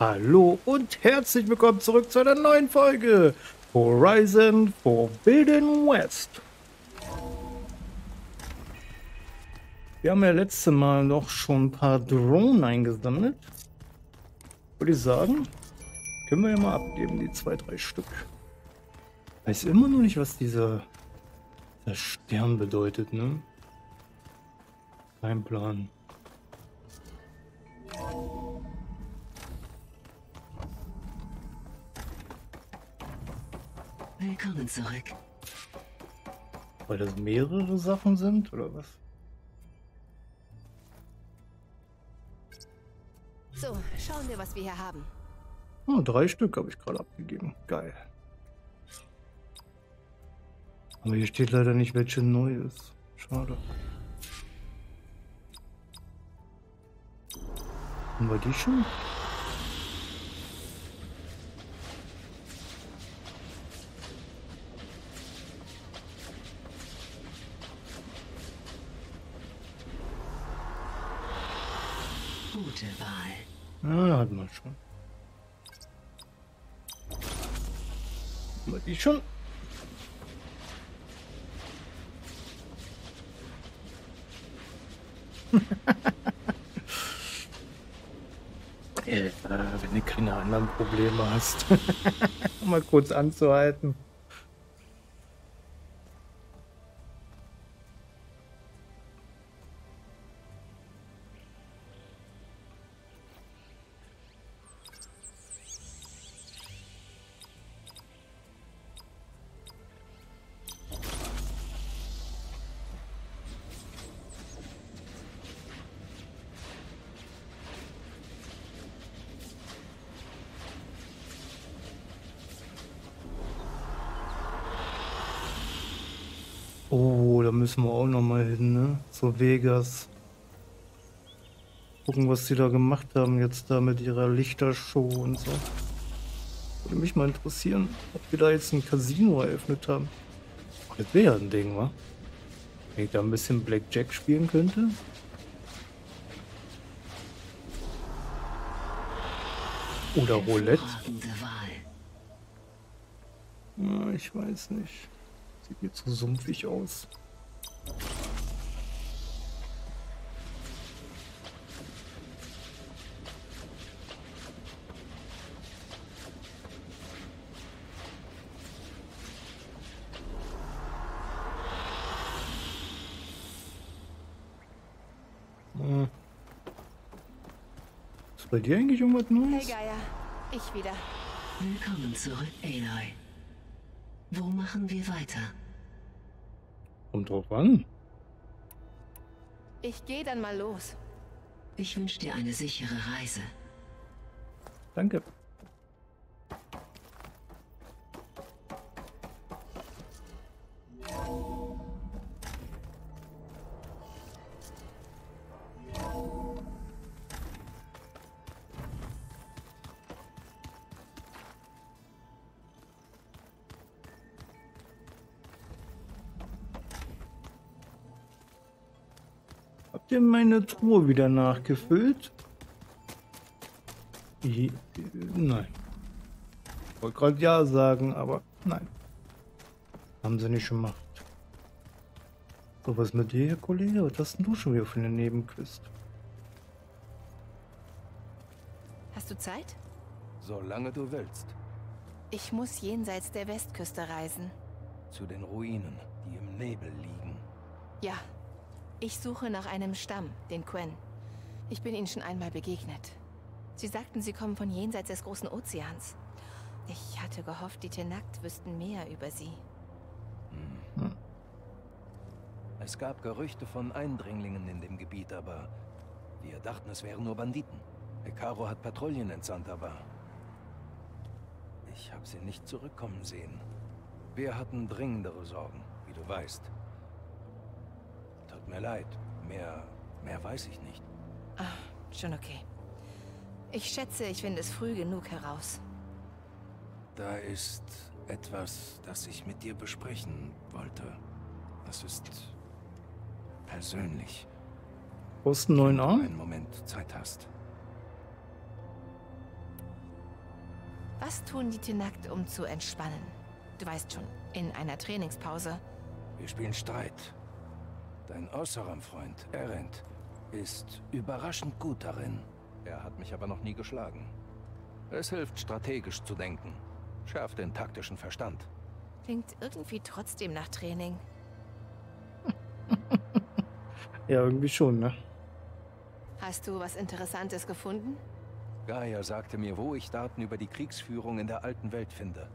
Hallo und herzlich willkommen zurück zu einer neuen Folge Horizon Forbidden West. Wir haben ja letztes Mal noch schon ein paar Drohnen eingesammelt. Würde ich sagen, können wir ja mal abgeben, die zwei, drei Stück. Weiß immer noch nicht, was dieser, dieser Stern bedeutet, ne? Kein Plan. Willkommen zurück. Weil das mehrere Sachen sind, oder was? So, schauen wir, was wir hier haben. Oh, drei Stück habe ich gerade abgegeben. Geil. Aber hier steht leider nicht, welche neu ist. Schade. Haben wir die schon? Ja, hatten wir schon. Wir die schon? äh, wenn du keine anderen Probleme hast. Mal kurz anzuhalten. Zu Vegas. Gucken, was die da gemacht haben jetzt da mit ihrer Lichtershow und so. Würde mich mal interessieren, ob wir da jetzt ein Casino eröffnet haben. Das wäre ein Ding, wa? Wenn ich da ein bisschen Blackjack spielen könnte. Oder Roulette. Ja, ich weiß nicht. Sieht mir zu sumpfig aus. Bei dir eigentlich irgendwas Hey Neues? Gaia, ich wieder. Willkommen zurück, Aloy. Wo machen wir weiter? Kommt drauf an. Ich gehe dann mal los. Ich wünsche dir eine sichere Reise. Danke. Ihr meine Truhe wieder nachgefüllt? Nein. Ich wollte gerade ja sagen, aber nein. Haben sie nicht gemacht. So, was mit dir, Kollege? Was hast denn du schon wieder für eine Nebenquest? Hast du Zeit? Solange du willst. Ich muss jenseits der Westküste reisen. Zu den Ruinen, die im Nebel liegen. Ja. Ich suche nach einem Stamm, den Quen. Ich bin ihnen schon einmal begegnet. Sie sagten, sie kommen von jenseits des großen Ozeans. Ich hatte gehofft, die Tenakt wüssten mehr über sie. Es gab Gerüchte von Eindringlingen in dem Gebiet, aber wir dachten, es wären nur Banditen. Hekaro hat Patrouillen entsandt, aber ich habe sie nicht zurückkommen sehen. Wir hatten dringendere Sorgen, wie du weißt. Mir leid, mehr, mehr weiß ich nicht. Ah, schon okay. Ich schätze, ich finde es früh genug heraus. Da ist etwas, das ich mit dir besprechen wollte. Das ist persönlich. Einen neuen Wenn du einen Moment Zeit hast. Was tun die Tenakt, um zu entspannen? Du weißt schon, in einer Trainingspause. Wir spielen Streit. Dein Osseram-Freund, Erend, ist überraschend gut darin. Er hat mich aber noch nie geschlagen. Es hilft, strategisch zu denken. Schärft den taktischen Verstand. Klingt irgendwie trotzdem nach Training. Ja, irgendwie schon, ne? Hast du was Interessantes gefunden? Gaia sagte mir, wo ich Daten über die Kriegsführung in der alten Welt finde.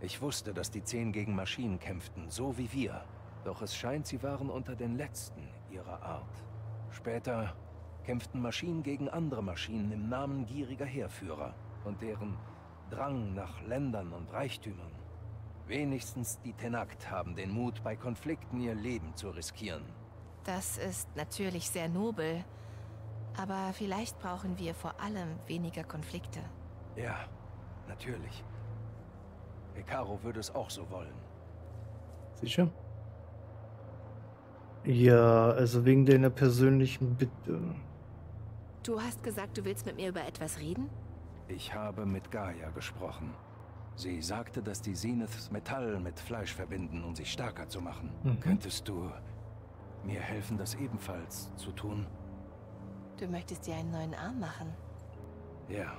Ich wusste, dass die Zehn gegen Maschinen kämpften, so wie wir. Doch es scheint, sie waren unter den Letzten ihrer Art. Später kämpften Maschinen gegen andere Maschinen im Namen gieriger Heerführer und deren Drang nach Ländern und Reichtümern. Wenigstens die Tenakt haben den Mut, bei Konflikten ihr Leben zu riskieren. Das ist natürlich sehr nobel. Aber vielleicht brauchen wir vor allem weniger Konflikte. Ja, natürlich. Hekaro würde es auch so wollen. Sicher? Ja, also wegen deiner persönlichen Bitte. Du hast gesagt, du willst mit mir über etwas reden? Ich habe mit Gaia gesprochen. Sie sagte, dass die Zeniths Metall mit Fleisch verbinden, um sich stärker zu machen. Mhm. Könntest du mir helfen, das ebenfalls zu tun? Du möchtest dir einen neuen Arm machen. Ja.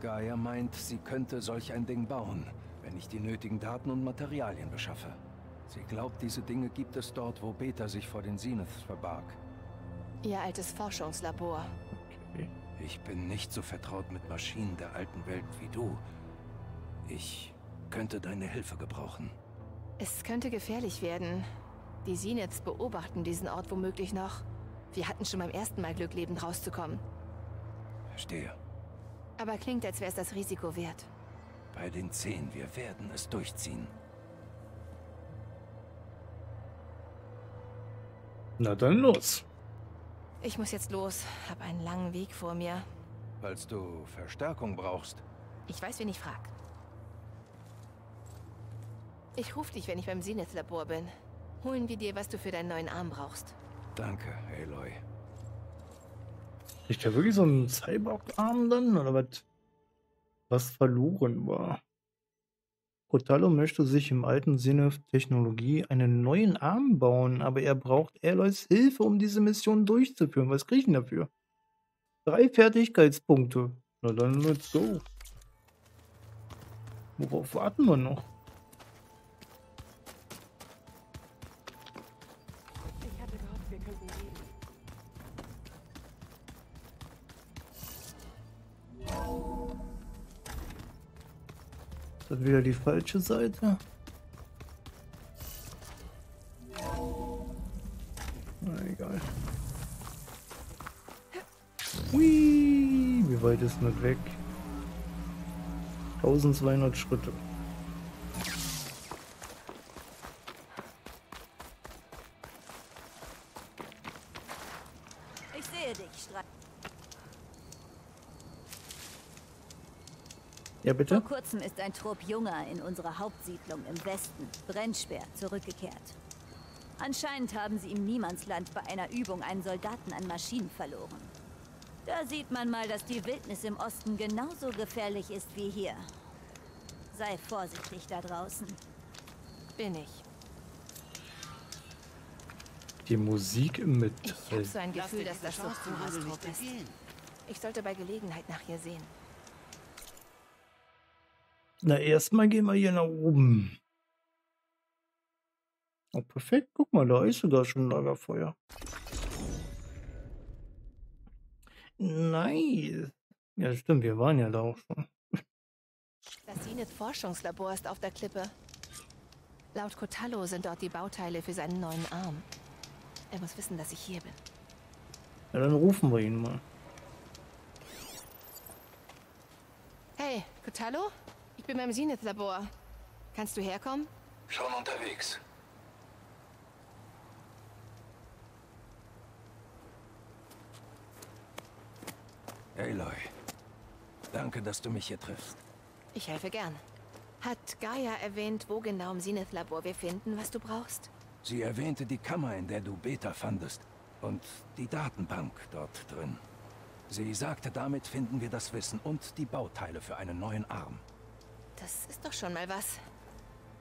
Gaia meint, sie könnte solch ein Ding bauen, wenn ich die nötigen Daten und Materialien beschaffe. Sie glaubt, diese Dinge gibt es dort, wo Beta sich vor den Zeniths verbarg. Ihr altes Forschungslabor. Ich bin nicht so vertraut mit Maschinen der alten Welt wie du. Ich könnte deine Hilfe gebrauchen. Es könnte gefährlich werden. Die Sinets beobachten diesen Ort womöglich noch. Wir hatten schon beim ersten Mal Glück, lebend rauszukommen. Verstehe. Aber klingt, als wäre es das Risiko wert. Bei den Zehn, wir werden es durchziehen. Na dann los. Ich muss jetzt los. Hab einen langen Weg vor mir. Falls du Verstärkung brauchst. Ich weiß, wen ich frag. Ich ruf dich, wenn ich beim Zenith-Labor bin. Holen wir dir, was du für deinen neuen Arm brauchst. Danke, Aloy. Kriegt er wirklich so einen Cyborg-Arm dann? Oder was? Was verloren war? Cotallo möchte sich im alten Sinne-Technologie einen neuen Arm bauen, aber er braucht Aloys Hilfe, um diese Mission durchzuführen. Was kriege ich denn dafür? Drei Fertigkeitspunkte. Na dann let's go. Worauf warten wir noch? Das wieder die falsche Seite? Na egal. Hui, wie weit ist das weg? 1200 Schritte. Ich sehe dich, Streit. Ja, Vor bitte? kurzem ist ein Trupp Junger in unsere Hauptsiedlung im Westen, Brennschwer, zurückgekehrt. Anscheinend haben sie im Niemandsland bei einer Übung einen Soldaten an Maschinen verloren. Da sieht man mal, dass die Wildnis im Osten genauso gefährlich ist wie hier. Sei vorsichtig da draußen. Bin ich. Die Musik im Ich habe so ein Gefühl, dass das so Purastrup nicht ist. Ich sollte bei Gelegenheit nach ihr sehen. Na, erstmal gehen wir hier nach oben. Oh, perfekt. Guck mal, da ist sogar schon ein Lagerfeuer. Nice. Ja, stimmt, wir waren ja da auch schon. Das Zenith-Forschungslabor ist auf der Klippe. Laut Cotallo sind dort die Bauteile für seinen neuen Arm. Er muss wissen, dass ich hier bin. Ja, dann rufen wir ihn mal. Hey, Cotallo? Bin beim Zenith-Labor. Kannst du herkommen? Schon unterwegs. Aloy, danke, dass du mich hier triffst. Ich helfe gern. Hat Gaia erwähnt, wo genau im Zenith-Labor wir finden, was du brauchst? Sie erwähnte die Kammer, in der du Beta fandest. Und die Datenbank dort drin. Sie sagte, damit finden wir das Wissen und die Bauteile für einen neuen Arm. Das ist doch schon mal was.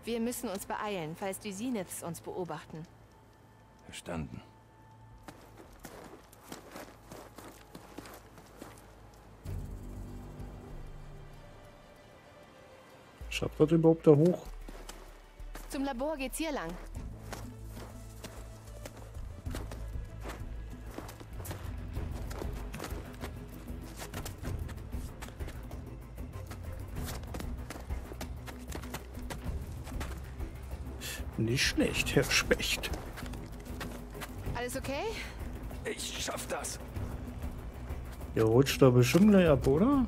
Wir müssen uns beeilen, falls die Zeniths uns beobachten. Verstanden. Schafft das überhaupt da hoch? Zum Labor geht's hier lang. Nicht schlecht, Herr Specht. Alles okay? Ich schaff das. Ihr rutscht da bestimmt gleich ab, oder?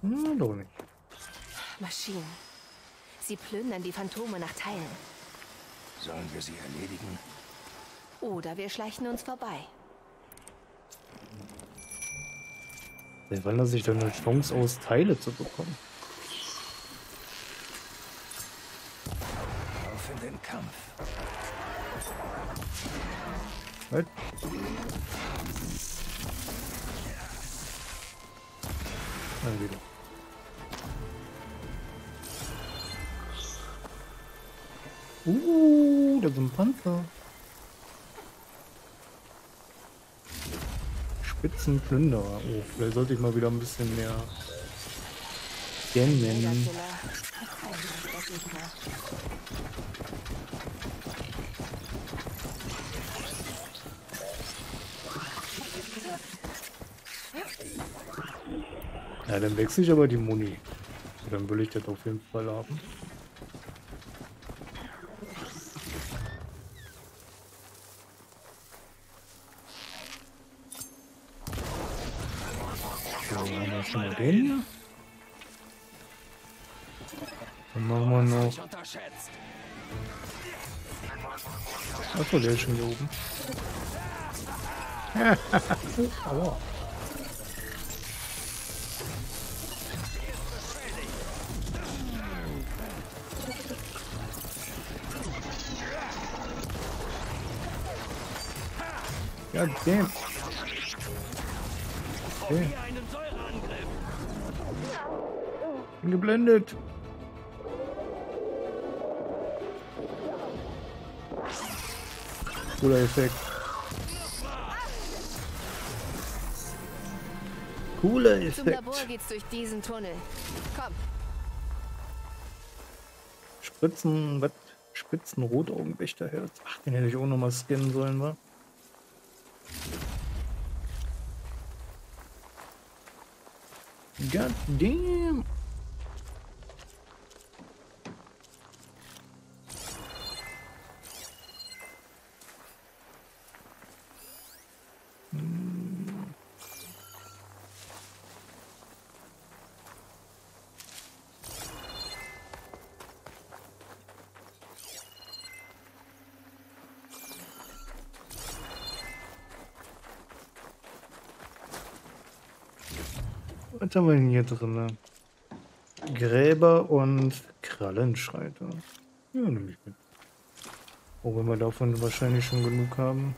Na, doch nicht. Maschinen. Sie plündern die Phantome nach Teilen. Sollen wir sie erledigen? Oder wir schleichen uns vorbei. Seit wann lasse ich dann eine Chance aus, Teile zu bekommen? Den Kampf. Was? Mal wieder. Uh, da sind Panzer. Spitzenplünderer. Oh, vielleicht sollte ich mal wieder ein bisschen mehr scannen. Ja, dann wechsle ich aber die Muni. Dann will ich das auf jeden Fall haben. Schon mal den hier. Dann machen wir noch. Achso, der ist schon hier oben. Aua. Ja, damn. Okay. Bin geblendet. Cooler Effekt. Cooler Zum Labor Effekt. geht's durch diesen Tunnel. Komm, Spritzen, was? Spitzen Rotaugenwächterherz. Ach, den hätte ich auch noch mal scannen sollen, wa? God damn. Was haben wir denn hier drin? Gräber und Krallenschreiter. Ja, nehme ich mit. Auch wenn wir davon wahrscheinlich schon genug haben.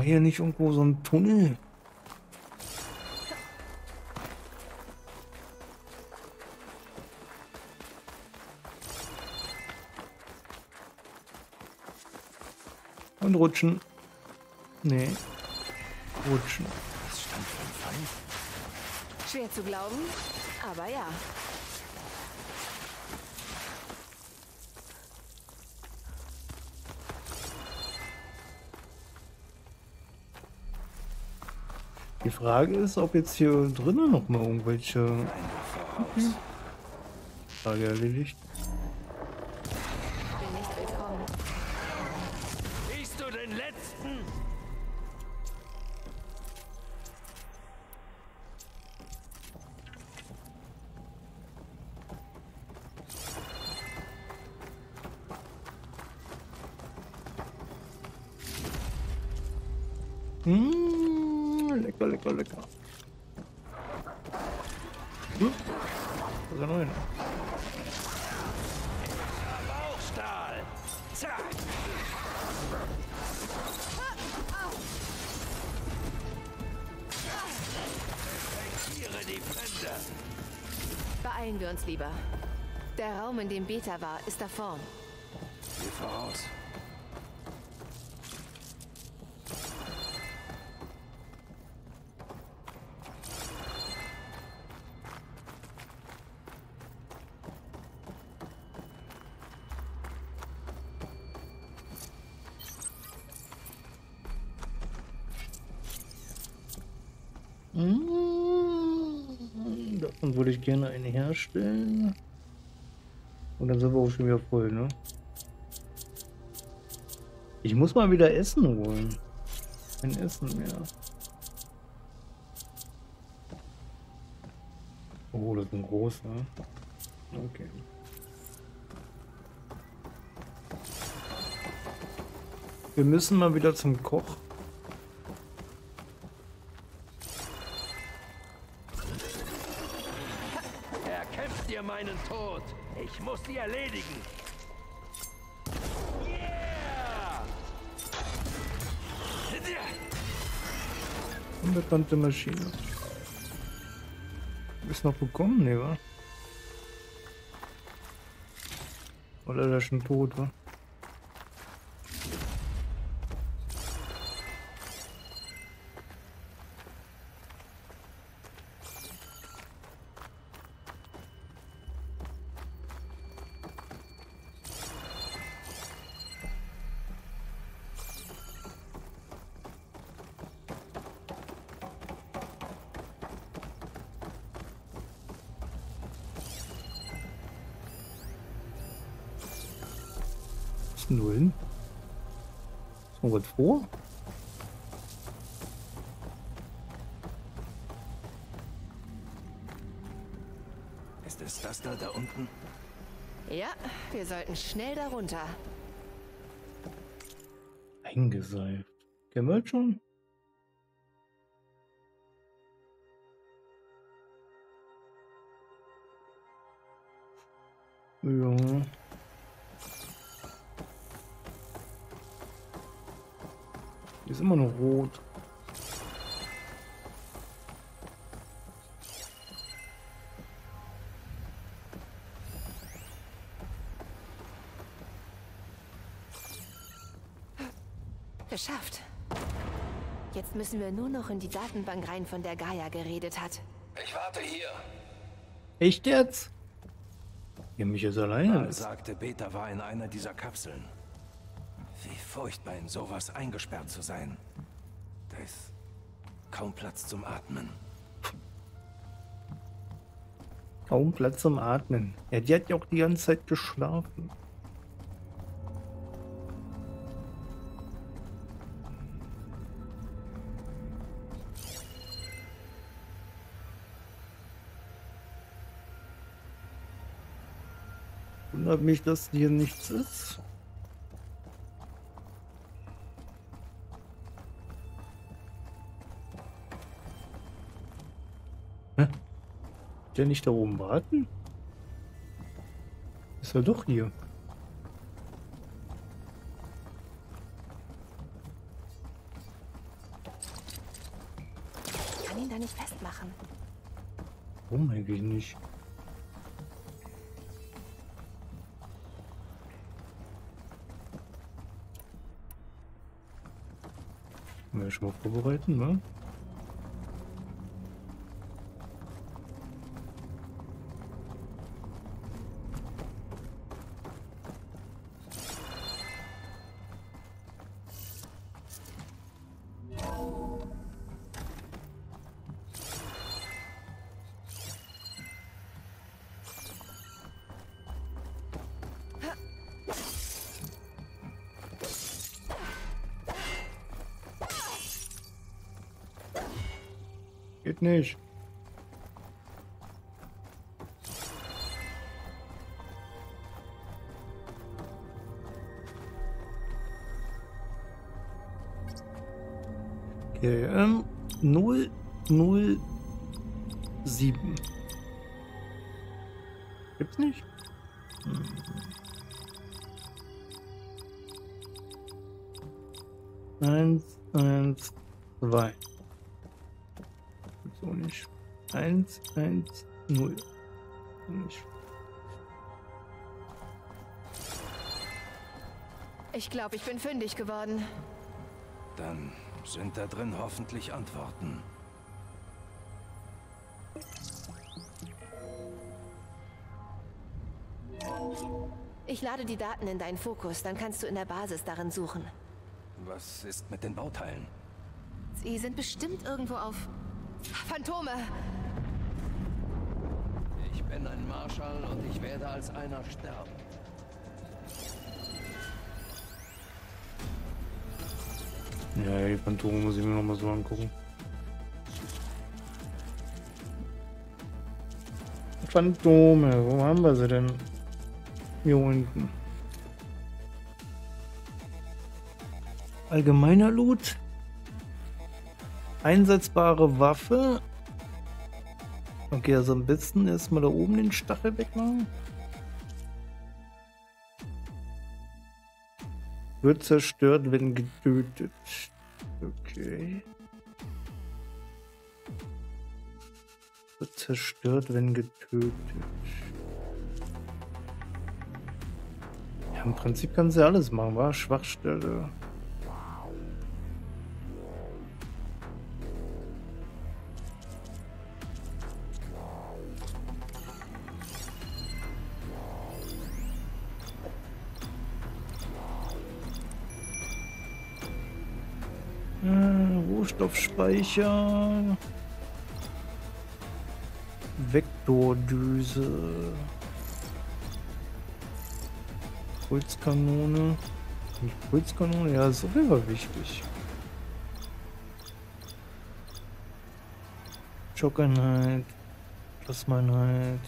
War hier nicht irgendwo so ein Tunnel? Und rutschen. Nee. Rutschen. Das stand für ein Feind. schwer zu glauben, aber ja. Die Frage ist, ob jetzt hier drinnen noch mal irgendwelche Voraus. Frage erledigt. Beta war, ist da vorn. Geh voraus. Davon würde ich gerne eine herstellen. Dann sind wir auch schon wieder voll, ne? Ich muss mal wieder Essen holen. Kein Essen mehr. Oh, das ist ein großer. Okay. Wir müssen mal wieder zum Koch. Erkämpft ihr meinen Tod! Ich muss sie erledigen! Yeah! Unbekannte Maschine. Ist noch bekommen, ne, wa? Oder ist er schon tot, wa? Sollten schnell darunter. Eingeseift. Das schon? Müssen wir nur noch in die Datenbank rein, von der Gaia geredet hat. Ich warte hier. Echt jetzt? Ihr mich jetzt alleine lässt. sagte, Beta war in einer dieser Kapseln. Wie furchtbar in sowas eingesperrt zu sein. Da ist kaum Platz zum Atmen. Kaum Platz zum Atmen. Ja, die hat ja auch die ganze Zeit geschlafen. Wundert mich, dass hier nichts ist. Hä? Der nicht da oben warten? Ist er doch hier. Ich kann ihn da nicht festmachen. Warum eigentlich nicht? Wir schon mal vorbereiten, ne? Geht Ich glaube, ich bin fündig geworden. Dann sind da drin hoffentlich Antworten. Ich lade die Daten in deinen Fokus, dann kannst du in der Basis darin suchen. Was ist mit den Bauteilen? Sie sind bestimmt irgendwo auf... Phantome! Ich bin ein Marschall und ich werde als einer sterben. Ja, die Phantome muss ich mir noch mal so angucken. Phantome, wo haben wir sie denn? Hier unten. Allgemeiner Loot. Einsetzbare Waffe. Okay, also am besten erstmal da oben den Stachel wegmachen. Wird zerstört, wenn getötet. Okay. Wird zerstört, wenn getötet. Ja, im Prinzip kann sie alles machen, war Schwachstelle. Rohstoffspeicher. Vektordüse. Pulskanone. Die Pulskanone, ja, ist auf jeden Fall wichtig. Schockeinheit. Plasmaeinheit.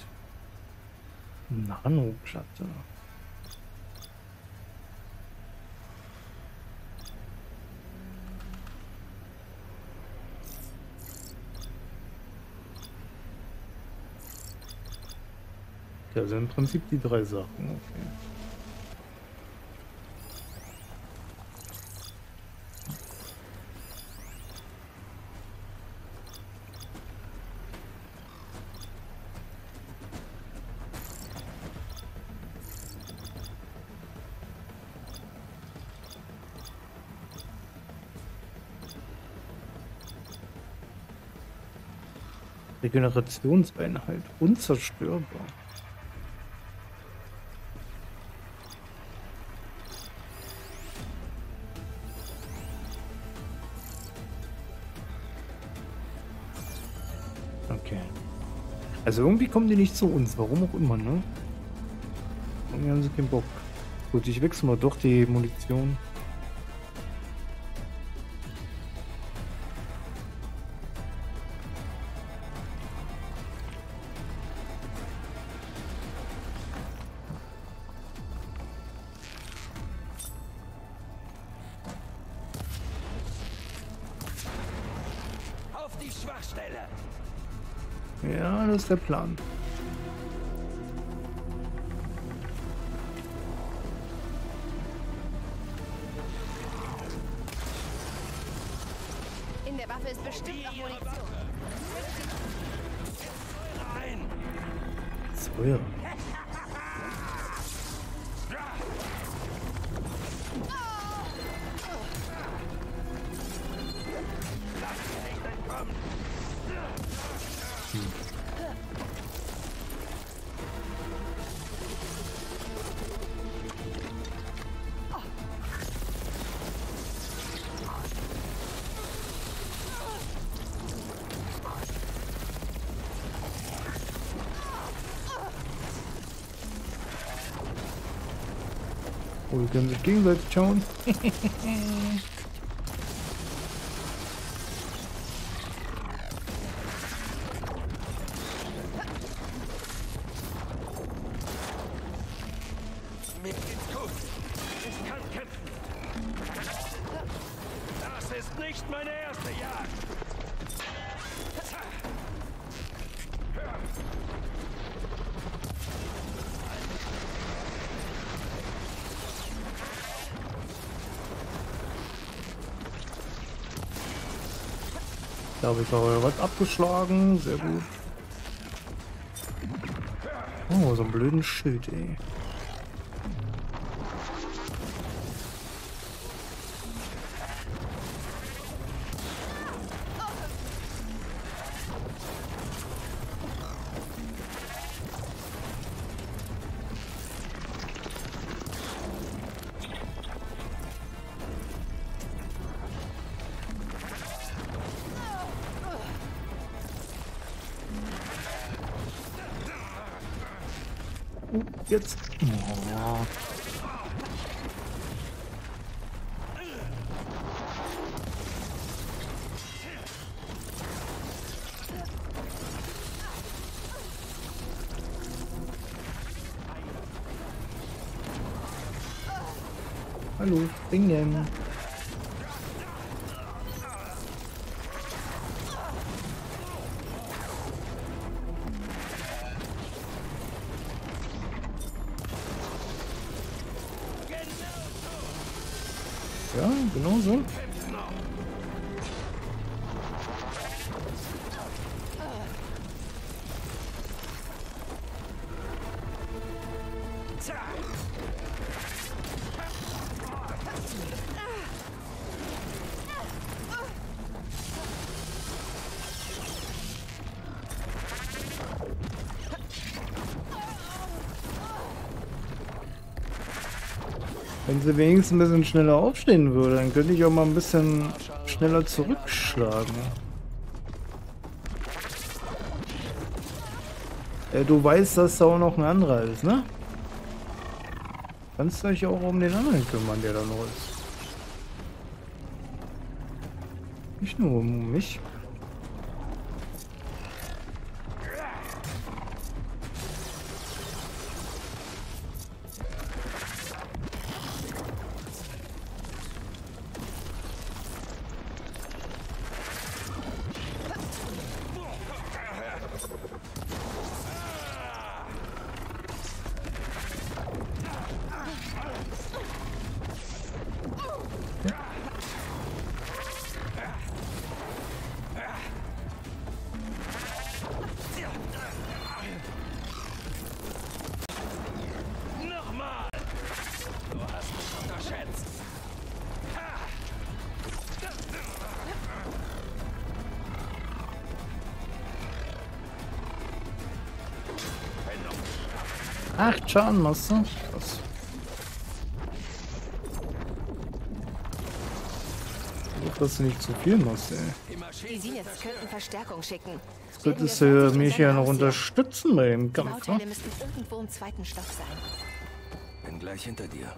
Nanoplatte. Ja, also im Prinzip die drei Sachen. Okay. Regenerationseinheit. Unzerstörbar. Also irgendwie kommen die nicht zu uns, warum auch immer, ne? Irgendwie haben sie keinen Bock. Gut, ich wechsle mal doch die Munition. Der Plan. Oh, wir können sich gegenseitig habe ich auch was abgeschlagen. Sehr gut. Oh, so ein blöden Schild, ey. Jetzt. Sie wenigstens ein bisschen schneller aufstehen würde, dann könnte ich auch mal ein bisschen schneller zurückschlagen. Äh, du weißt, dass da auch noch ein anderer ist, ne? Kannst du dich auch um den anderen kümmern, der da noch ist. Nicht nur um mich. Acht Schaden machst du? Krass. Gut, dass du nicht zu viel machst, ey. Die Maschinen Die Sinets könnten Verstärkung schicken. Könntest Werden wir du fertig mich ja noch unterstützen bei dem Kampf, ne? Bauteile müssten irgendwo im zweiten Stock sein. Bin gleich hinter dir.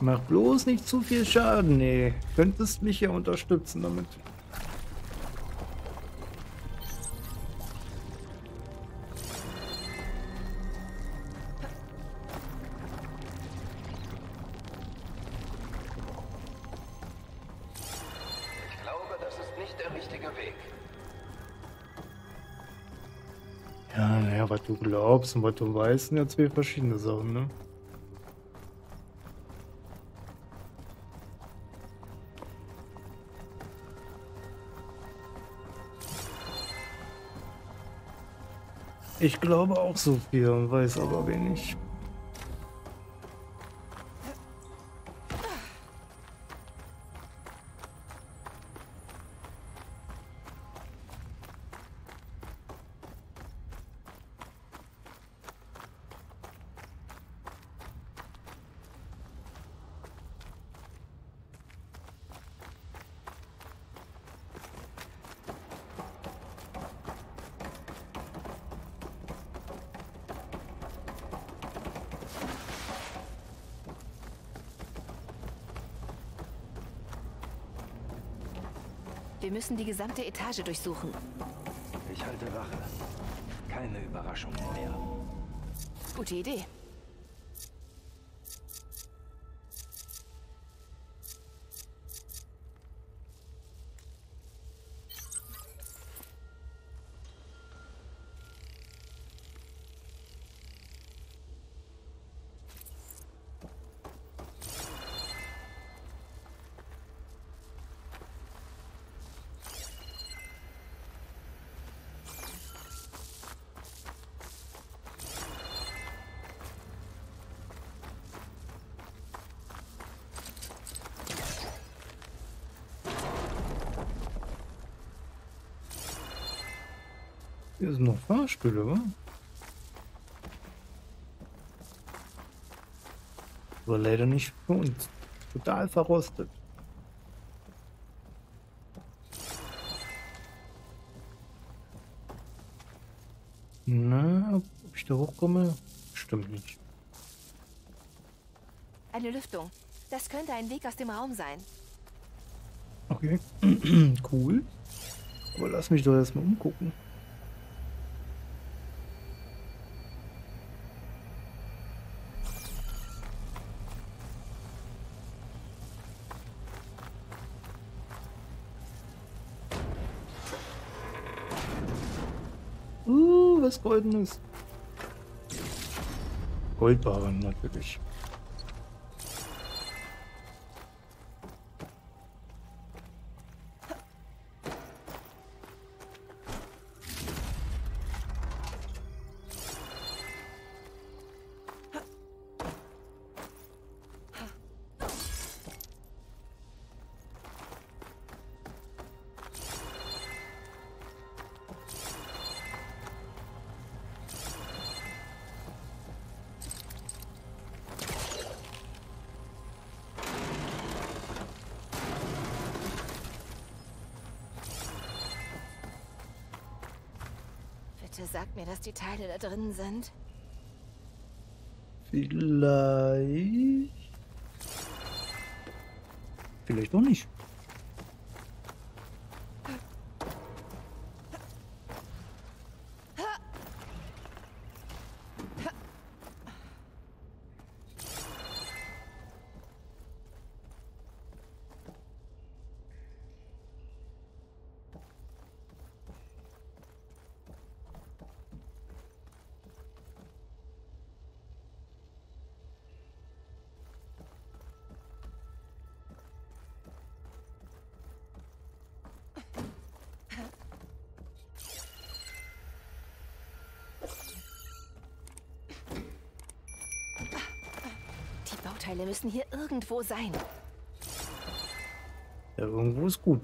Mach bloß nicht zu viel Schaden, nee. Könntest mich ja unterstützen damit. Glaubst und was du weißt, sind ja zwei verschiedene Sachen, ne? Ich glaube auch so viel und weiß aber wenig. Müssen die gesamte Etage durchsuchen. Ich halte Wache. Keine Überraschungen mehr. Gute Idee. Hier sind noch Fahrstühle, wa? Aber leider nicht für uns. Total verrostet. Na, ob ich da hochkomme? Stimmt nicht. Eine Lüftung. Das könnte ein Weg aus dem Raum sein. Okay, cool. Aber lass mich doch erstmal umgucken. Was Goldenes. Goldbarren natürlich. Mir, dass die Teile da drin sind. Vielleicht. Vielleicht auch nicht. Bauteile müssen hier irgendwo sein. Irgendwo ist gut.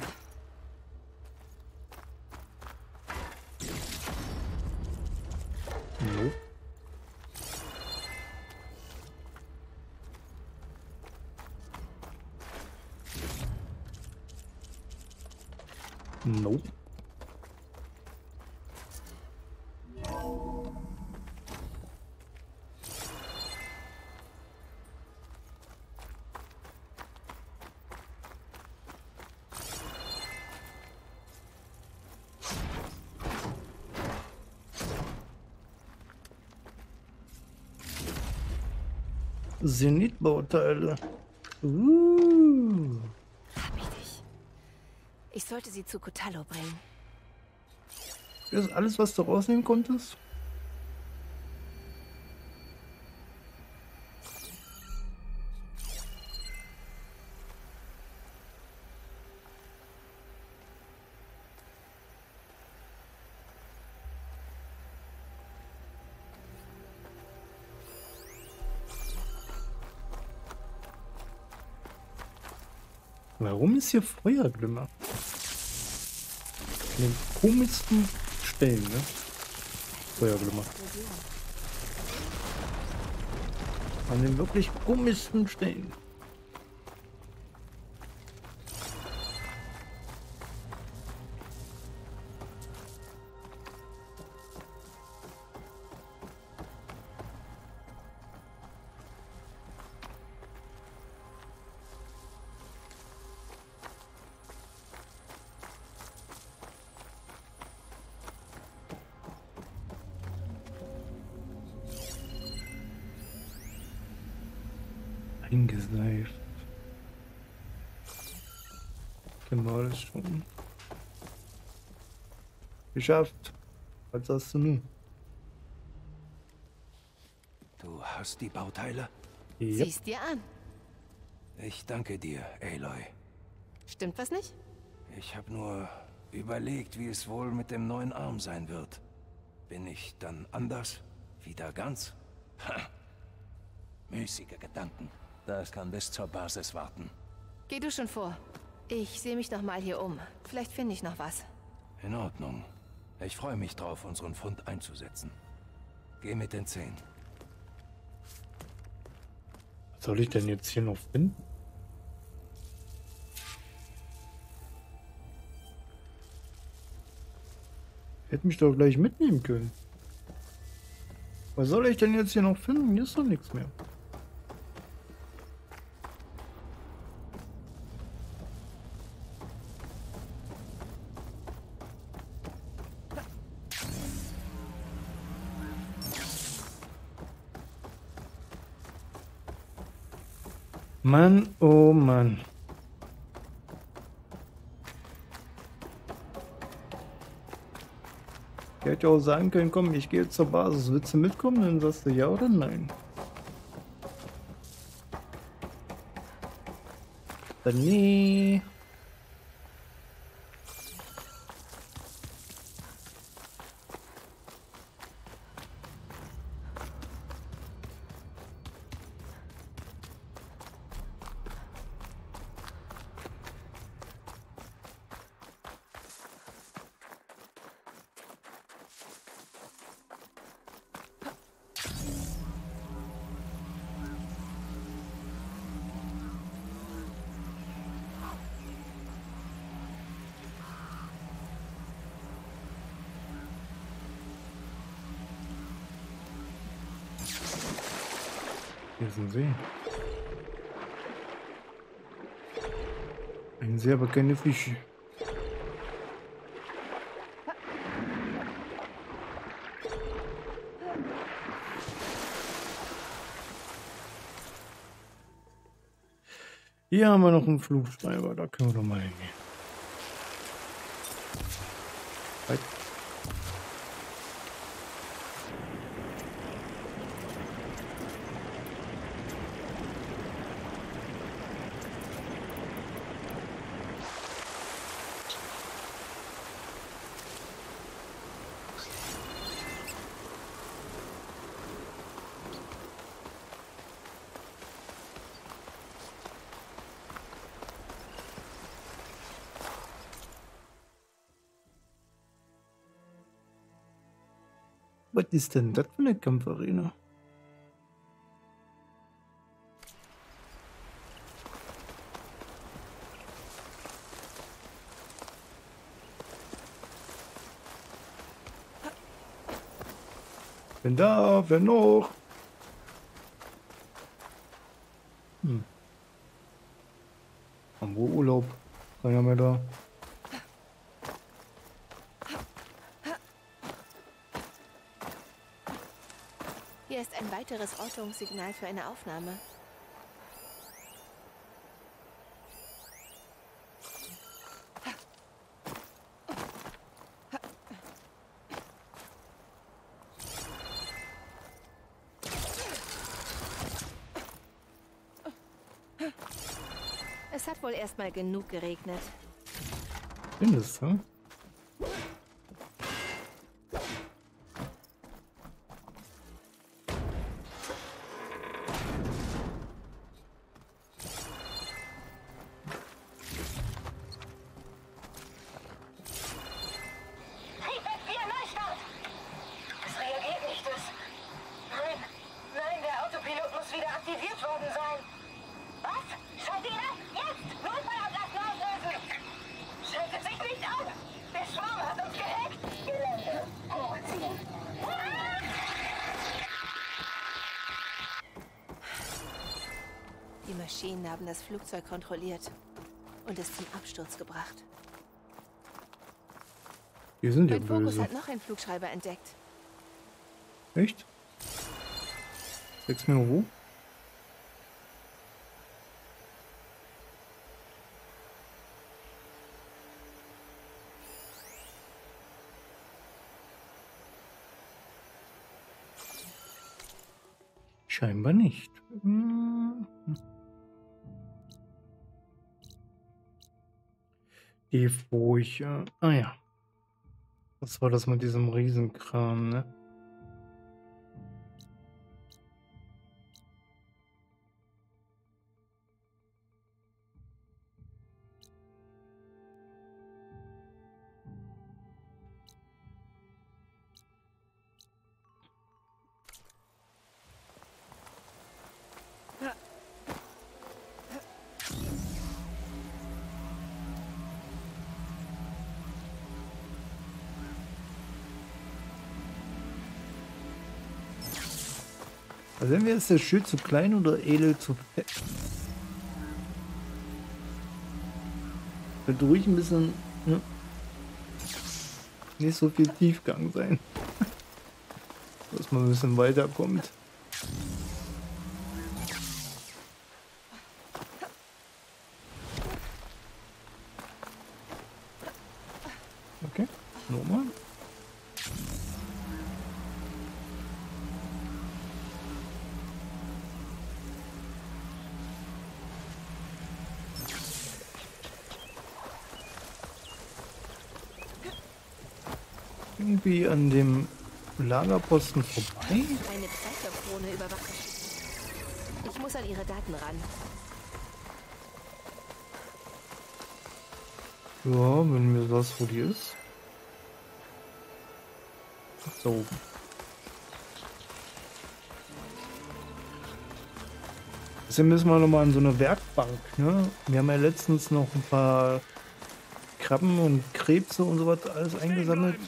Zenit-Bauteile. Uh. Hab ich dich. Ich sollte sie zu Kotallo bringen. Das ist alles, was du rausnehmen konntest? Warum ist hier Feuerglimmer? An den komischsten Stellen, ne? Feuerglimmer. An den wirklich komischsten Stellen. Geschafft. Was hast du nun? Du hast die Bauteile? Yep. Sieh's dir an. Ich danke dir, Aloy. Stimmt was nicht? Ich habe nur überlegt, wie es wohl mit dem neuen Arm sein wird. Bin ich dann anders? Wieder ganz? Ha. Müßige Gedanken. Das kann bis zur Basis warten. Geh du schon vor. Ich sehe mich noch mal hier um. Vielleicht finde ich noch was. In Ordnung. Ich freue mich drauf, unseren Fund einzusetzen. Geh mit den Zehn. Was soll ich denn jetzt hier noch finden? Hätte mich doch gleich mitnehmen können. Was soll ich denn jetzt hier noch finden? Hier ist doch nichts mehr. Mann, oh Mann. Ich hätte auch sagen können, komm, ich gehe zur Basis. Willst du mitkommen? Dann sagst du ja oder nein. Dann nee. Hier ist ein See, aber keine Fische. Hier haben wir noch einen Flugschreiber, da können wir doch mal hingehen. Ist denn das für eine Kampfarena? Bin da, wer noch? Hm. Haben wir Urlaub? Keiner mehr da. Hier weiteres Ortungssignal für eine Aufnahme. Es hat wohl erstmal genug geregnet. Findest du? Haben das Flugzeug kontrolliert und es zum Absturz gebracht. Die sind ja Mein Fokus böse. hat noch einen Flugschreiber entdeckt. Echt? Sechs mir wo? Scheinbar nicht. Die Furche. Ah ja. Was war das mit diesem Riesenkram, ne? Ist der Schild zu klein oder Edel zu fett. Könnte ruhig ein bisschen ne, nicht so viel Tiefgang sein. Dass man ein bisschen weiterkommt. Okay, nochmal. Irgendwie an dem Lagerposten vorbei? Eine Pfefferkrone überwacht. Ich muss an ihre Daten ran. Ja, wenn mir das, wo die ist. Da oben. Deswegen müssen wir nochmal an so eine Werkbank, ne? Wir haben ja letztens noch ein paar Krabben und Krebse und so was alles eingesammelt.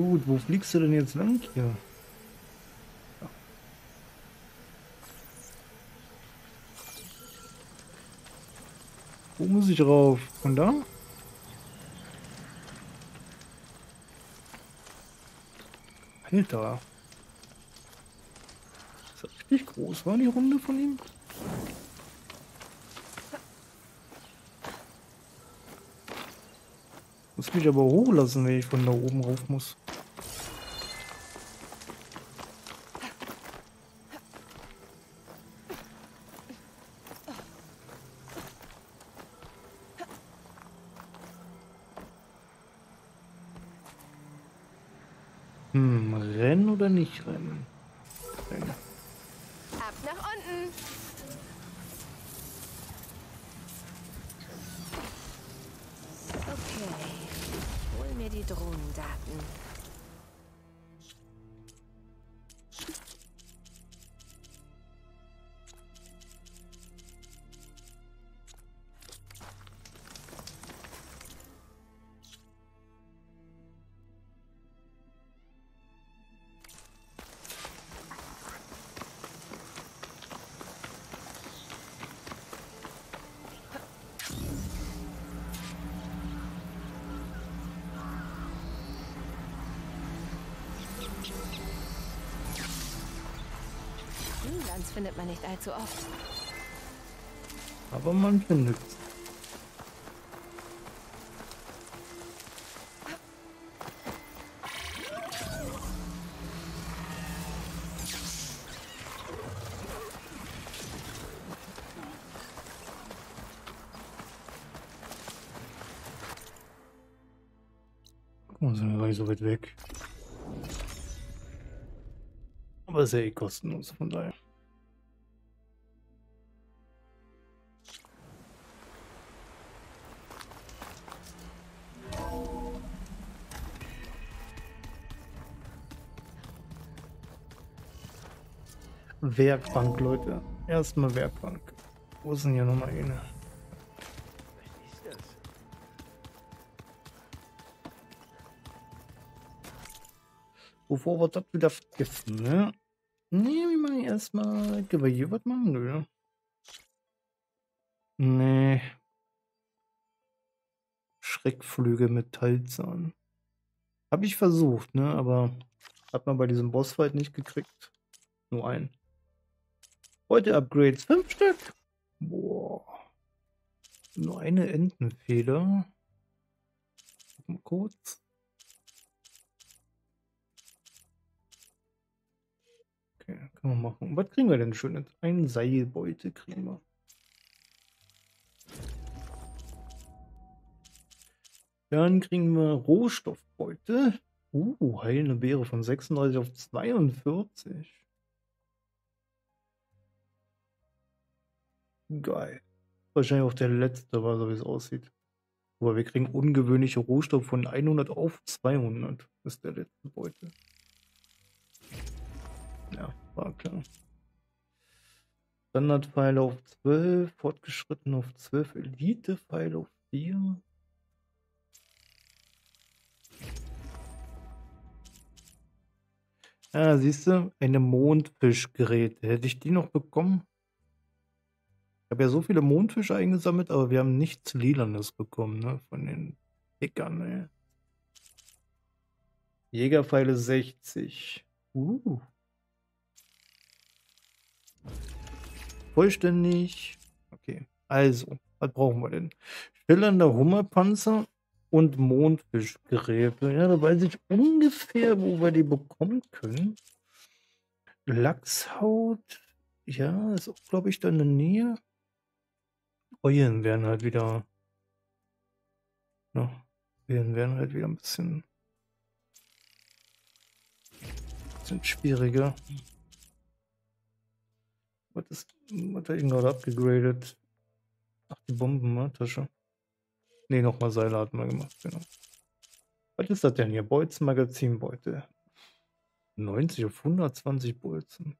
Gut, wo fliegst du denn jetzt lang hier? Wo muss ich drauf? Von da? Alter. Ist das richtig groß, war die Runde von ihm? Muss mich aber hochlassen, wenn ich von da oben rauf muss. findet man nicht allzu oft. Aber man findet so weit weg. Aber sehr kostenlos, von daher. Werkbank, Leute. Erstmal Werkbank. Wo ist denn hier nochmal eine? Bevor wir das wieder vergessen, ne? Nee, wir machen erstmal. Können wir hier was machen? Nö. Nee. Schreckflüge mit Teilzahn. Habe ich versucht, ne? Aber hat man bei diesem Bossfight nicht gekriegt. Nur ein. Heute Upgrades. Fünf Stück. Boah. Nur eine Entenfeder. Guck mal kurz. Okay, können wir machen. Was kriegen wir denn schön? Ein Seilbeute kriegen wir. Dann kriegen wir Rohstoffbeute. Uh, heilende Beere von 36 auf 42. Geil. Wahrscheinlich auch der letzte war, so wie es aussieht. Aber wir kriegen ungewöhnliche Rohstoff von 100 auf 200. Das ist der letzte Beute. Ja, war klar. Standardpfeile auf 12, fortgeschritten auf 12, Elite-Pfeile auf 4. Ja, siehst du, eine Mondfischgeräte. Hätte ich die noch bekommen? Habe ja so viele Mondfische eingesammelt, aber wir haben nichts Lilanes bekommen, ne? Von den Pickern, ne? Jägerpfeile 60. Uh. Vollständig. Okay, also, was brauchen wir denn? Schillernder Hummerpanzer und Mondfischgräbe. Ja, da weiß ich ungefähr, wo wir die bekommen können. Lachshaut. Ja, ist auch, glaube ich, da in der Nähe. Eulen werden halt wieder. Ja, Eulen werden halt wieder ein bisschen. Sind schwieriger. Was ist. Was hat ihn gerade abgegradet? Ach, die Bombentasche. Ne, nochmal Seile hatten wir gemacht, genau. Was ist das denn hier? Bolzenmagazinbeute. 90 auf 120 Bolzen.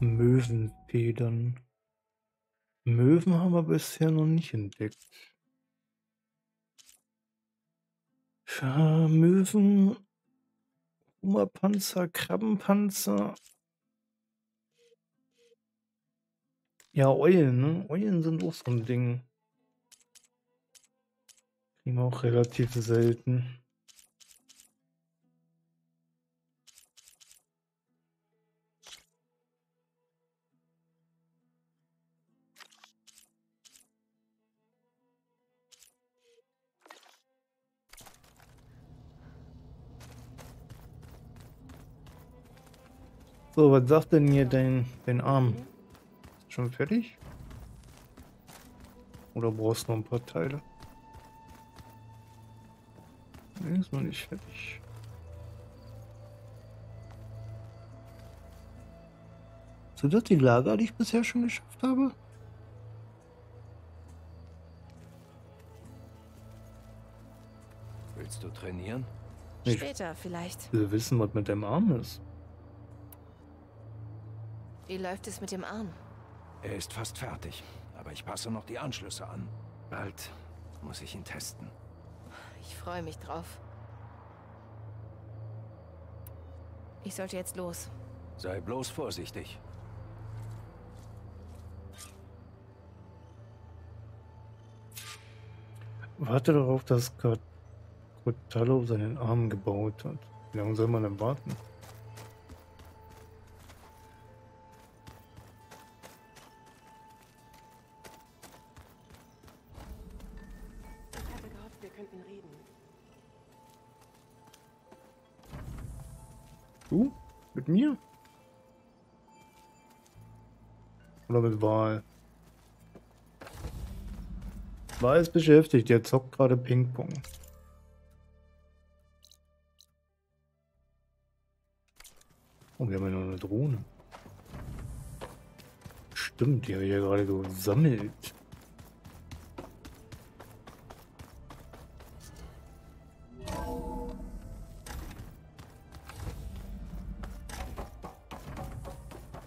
Möwenfedern. Möwen haben wir bisher noch nicht entdeckt. Ja, Möwen, Hummerpanzer, Krabbenpanzer. Ja, Eulen, ne? Eulen sind auch so ein Ding. Kriegen wir auch relativ selten. So, was sagt denn hier dein, dein Arm? Ist schon fertig? Oder brauchst du noch ein paar Teile? Nee, ist noch nicht fertig. Sind das die Lager, die ich bisher schon geschafft habe? Willst du trainieren? Ich Später vielleicht. will wissen, was mit deinem Arm ist. Wie läuft es mit dem Arm? Er ist fast fertig, aber ich passe noch die Anschlüsse an. Bald muss ich ihn testen. Ich freue mich drauf. Ich sollte jetzt los. Sei bloß vorsichtig. Warte darauf, dass Cortallo seinen Arm gebaut hat. Wie lange soll man denn warten? Oder mit Wahl? Es beschäftigt, der zockt gerade Ping-Pong. Oh, wir haben ja noch eine Drohne. Stimmt, die habe ich ja gerade gesammelt.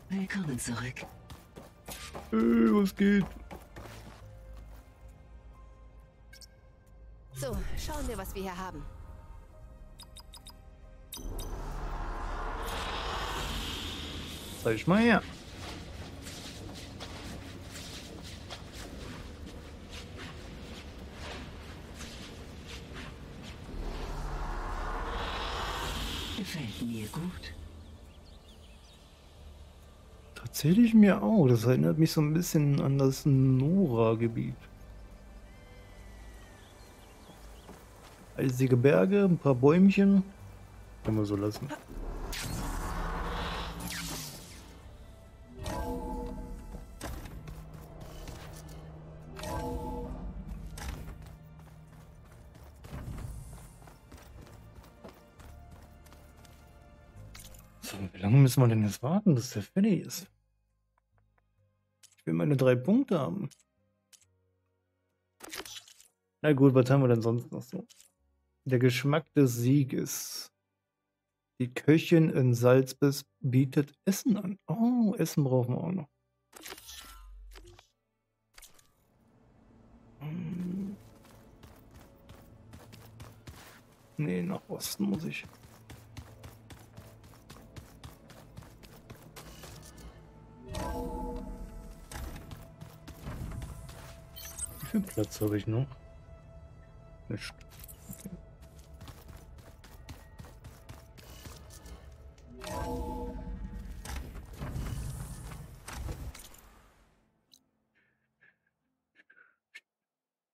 Willkommen zurück. Hey, was geht? So, schauen wir, was wir hier haben. Zeig mal her. Gefällt mir gut. Tatsächlich mir auch. Das erinnert mich so ein bisschen an das Nora-Gebiet. Eisige Berge, ein paar Bäumchen. Kann man so lassen. So, wie lange müssen wir denn jetzt warten, bis der fertig ist? Ich will meine drei Punkte haben. Na gut, was haben wir denn sonst noch so? Der Geschmack des Sieges. Die Köchin in Salzbiss bietet Essen an. Oh, Essen brauchen wir auch noch. Hm. Nee, nach Osten muss ich. Viel Platz habe ich noch? Nicht.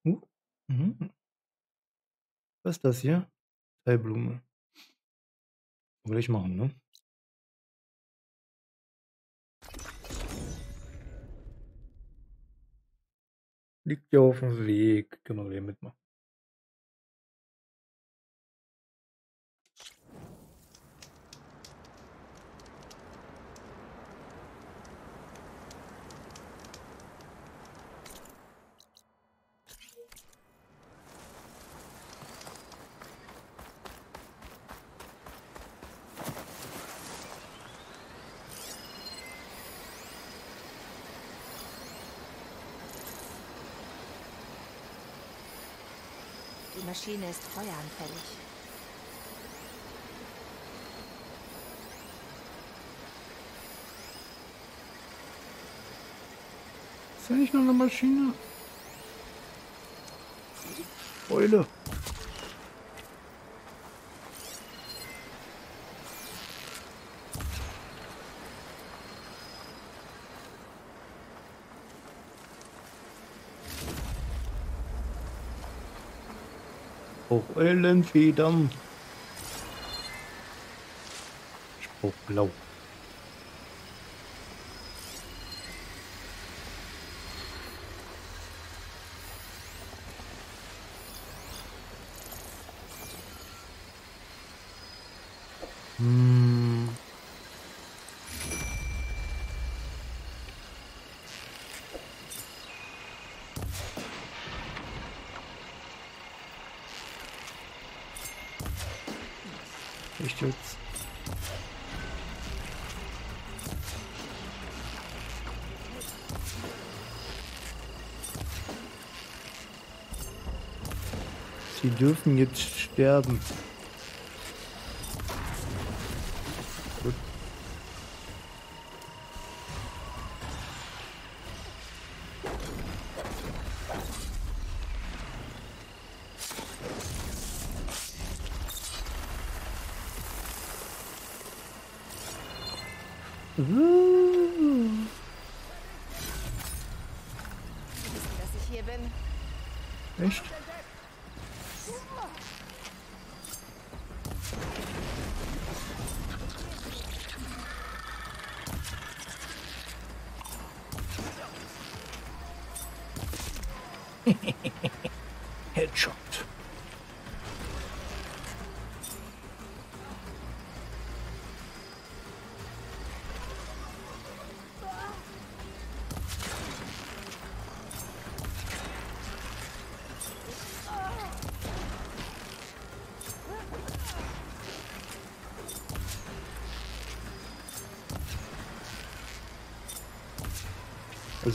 Uh, mhm. Was ist das hier? Teilblume. Will ich machen, ne? Liegt ja auf dem Weg. Können wir gleich mitmachen. Maschine ist feueranfällig. Ist ja nicht nur eine Maschine. Eule. Eulenfedern. Spruch Echt jetzt? Sie dürfen jetzt sterben.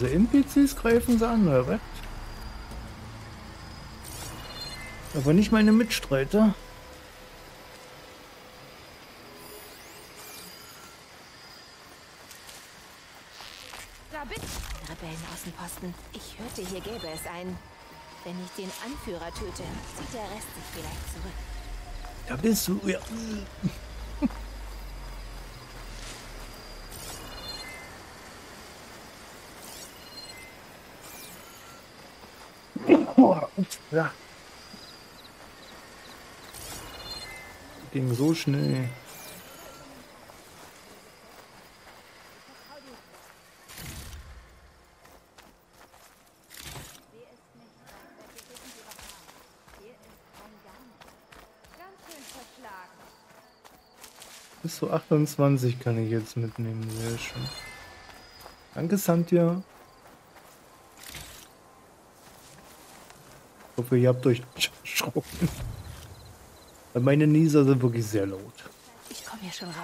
Also NPCs greifen sie an, oder? Aber nicht meine Mitstreiter. Rebellenaußenposten. Ich hörte, hier gäbe es einen. Wenn ich den Anführer töte, zieht der Rest sich vielleicht zurück. Da bist du, ja. Oh, ja. Ging so schnell. Bis zu 28 kann ich jetzt mitnehmen, sehr schön. Danke, Santja. Ich hoffe, ihr habt euch erschrocken. Meine Nieser sind wirklich sehr laut. Ich komme hier schon raus.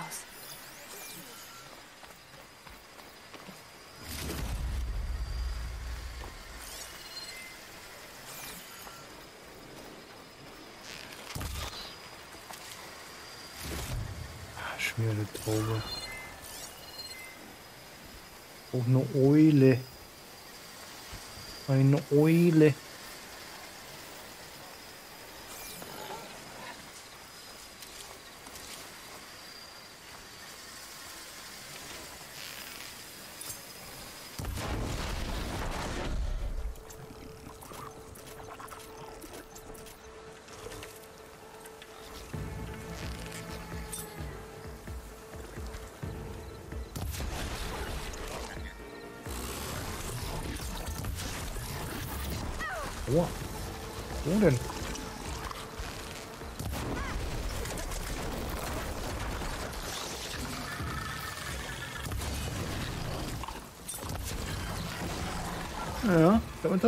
Ah, schon wieder eine Taube. Auch eine Eule. Eine Eule.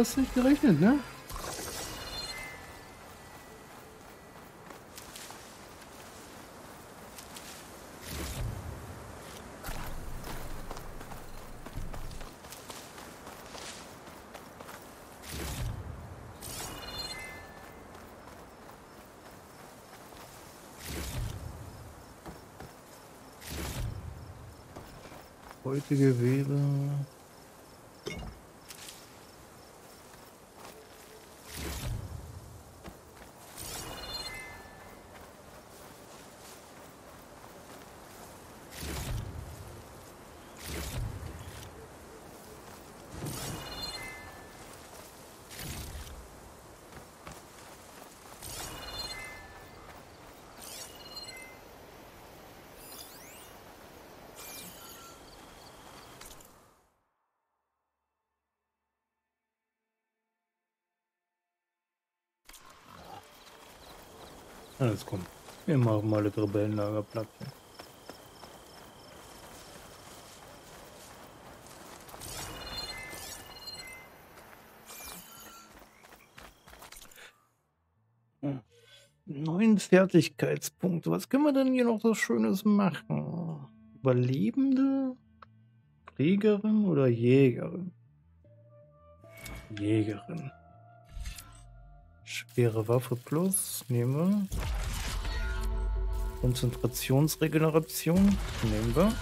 Du nicht gerechnet, ne? Heute Gewebe. Alles kommt. Wir machen mal das Rebellenlager platt. hier. Hm. Neun Fertigkeitspunkte. Was können wir denn hier noch so Schönes machen? Überlebende? Kriegerin oder Jägerin? Jägerin. Schwere Waffe plus. Nehmen wir. Konzentrationsregeneration. Nehmen wir.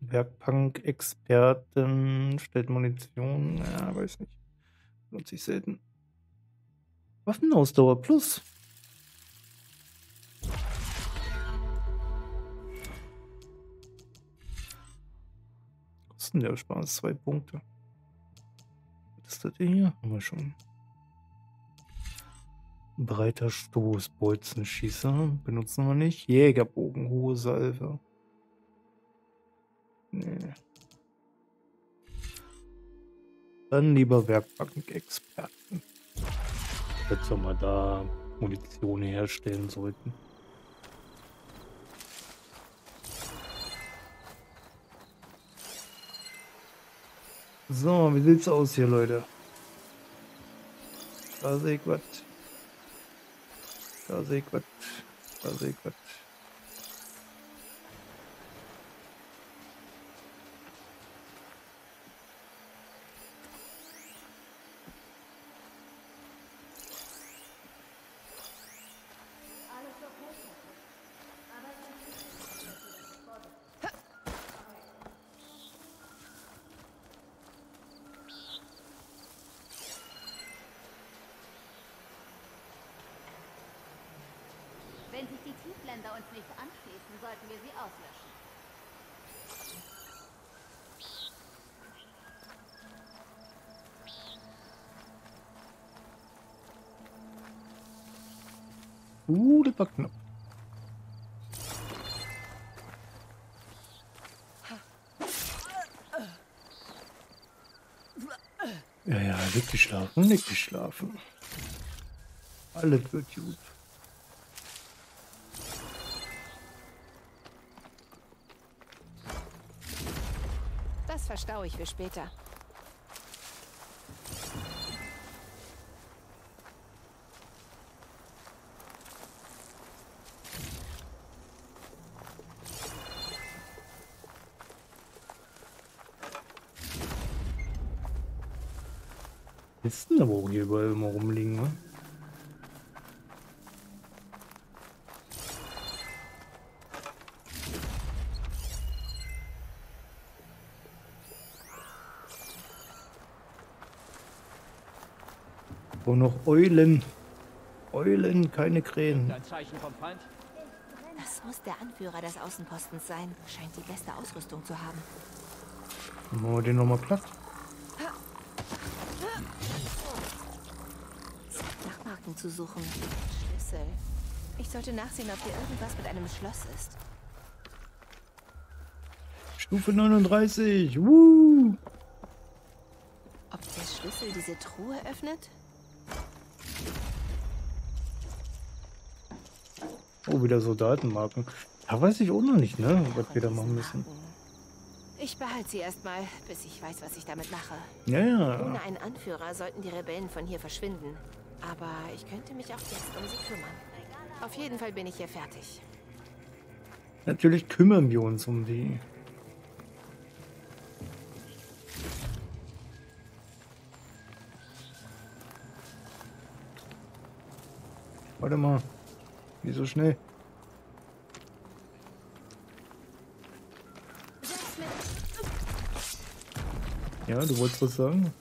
Werkpunk-Experten. Stellt Munition. Ja, weiß nicht. Lohnt sich selten. Waffenausdauer plus. Kosten der Spaß zwei Punkte. Ist das hier? Haben wir schon. Breiter Stoß, Bolzenschießer. Benutzen wir nicht. Jägerbogen, hohe Salve. Nee. Dann lieber Werkbank-Experten. Jetzt mal da Munition herstellen sollten. So, wie sieht's aus hier, Leute? Da sehe ich was. Da sehe ich was. Da sehe ich was. Wenn sich die Tiefländer uns nicht anschließen, sollten wir sie auslöschen. Knapp. Ja, ja, leg dich schlafen, leg dich schlafen. Alles wird gut. Das verstaue ich für später. Kisten aber auch hier überall immer rumliegen, ne? Wo noch Eulen. Eulen, keine Krähen. Das muss der Anführer des Außenpostens sein. Scheint die beste Ausrüstung zu haben. Machen wir den nochmal platt. Zu suchen. Schlüssel. Ich sollte nachsehen, ob hier irgendwas mit einem Schloss ist. Stufe 39. Woo! Ob der Schlüssel diese Truhe öffnet? Oh, wieder Soldatenmarken. Da weiß ich auch noch nicht, ne? Was wir da machen müssen. Ich behalte sie erstmal, bis ich weiß, was ich damit mache. Ja, ja. Ohne einen Anführer sollten die Rebellen von hier verschwinden. Aber ich könnte mich auch jetzt um sie kümmern. Auf jeden Fall bin ich hier fertig. Natürlich kümmern wir uns um die. Warte mal. Wie so schnell? Ja, du wolltest was sagen?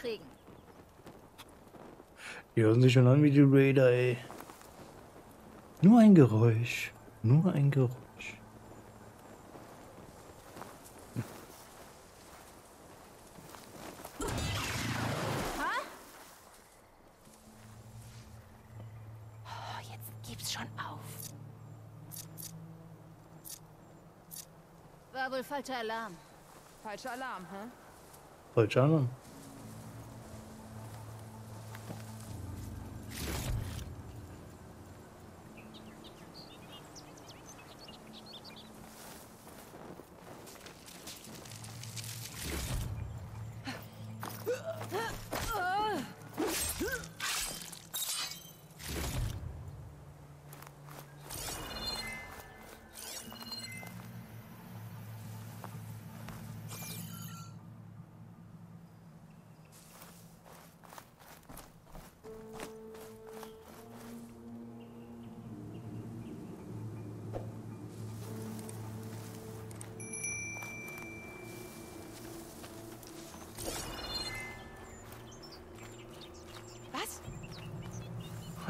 Kriegen. Die hören sich schon an wie die Raider, ey. Nur ein Geräusch. Nur ein Geräusch. Oh, jetzt gib's schon auf. War wohl falscher Alarm. Falscher Alarm, hä? Falscher Alarm.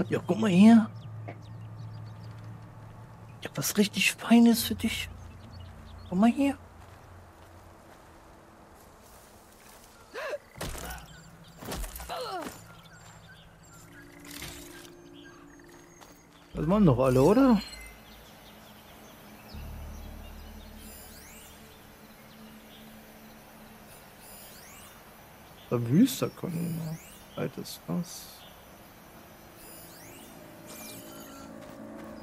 Ja, guck mal her. Ich hab was richtig Feines für dich. Guck mal hier. Das waren doch alle, oder? Der Wüsterkanone. Altes Fass.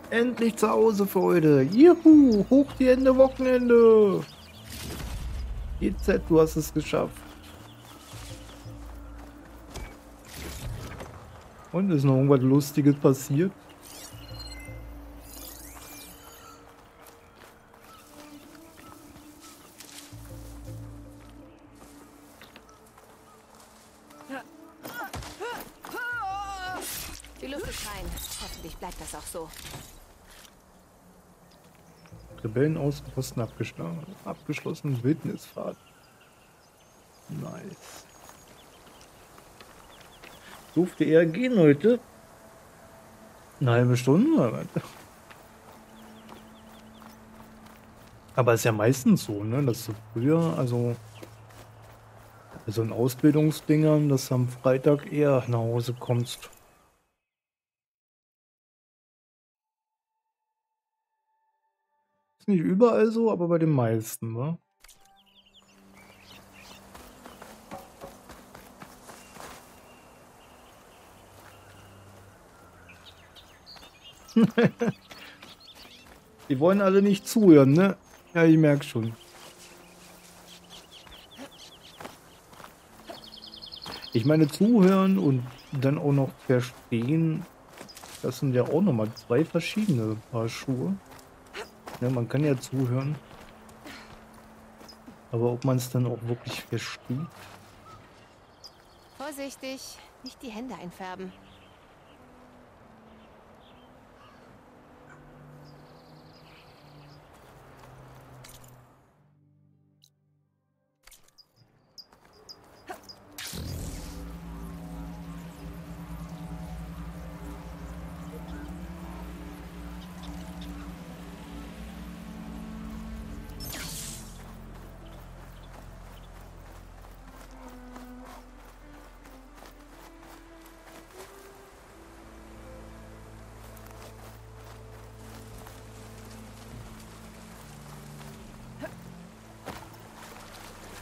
Endlich zu Hause für heute. Juhu, hoch die Hände, Wochenende. GZ, du hast es geschafft. Und ist noch irgendwas Lustiges passiert? Rebellenaußenposten abgeschlossen. Abgeschlossen Wildnisfahrt. Nice. Durfte er gehen heute? Eine halbe Stunde? oder was? Aber ist ja meistens so, ne? Dass du früher, also so ein Ausbildungsdingern, dass du am Freitag eher nach Hause kommst. Nicht überall so, aber bei den meisten, ne? Die wollen alle nicht zuhören, ne? Ja, ich merke schon. Ich meine, zuhören und dann auch noch verstehen, das sind ja auch nochmal zwei verschiedene Paar Schuhe. Ja, man kann ja zuhören. Aber ob man es dann auch wirklich versteht? Vorsichtig, nicht die Hände einfärben.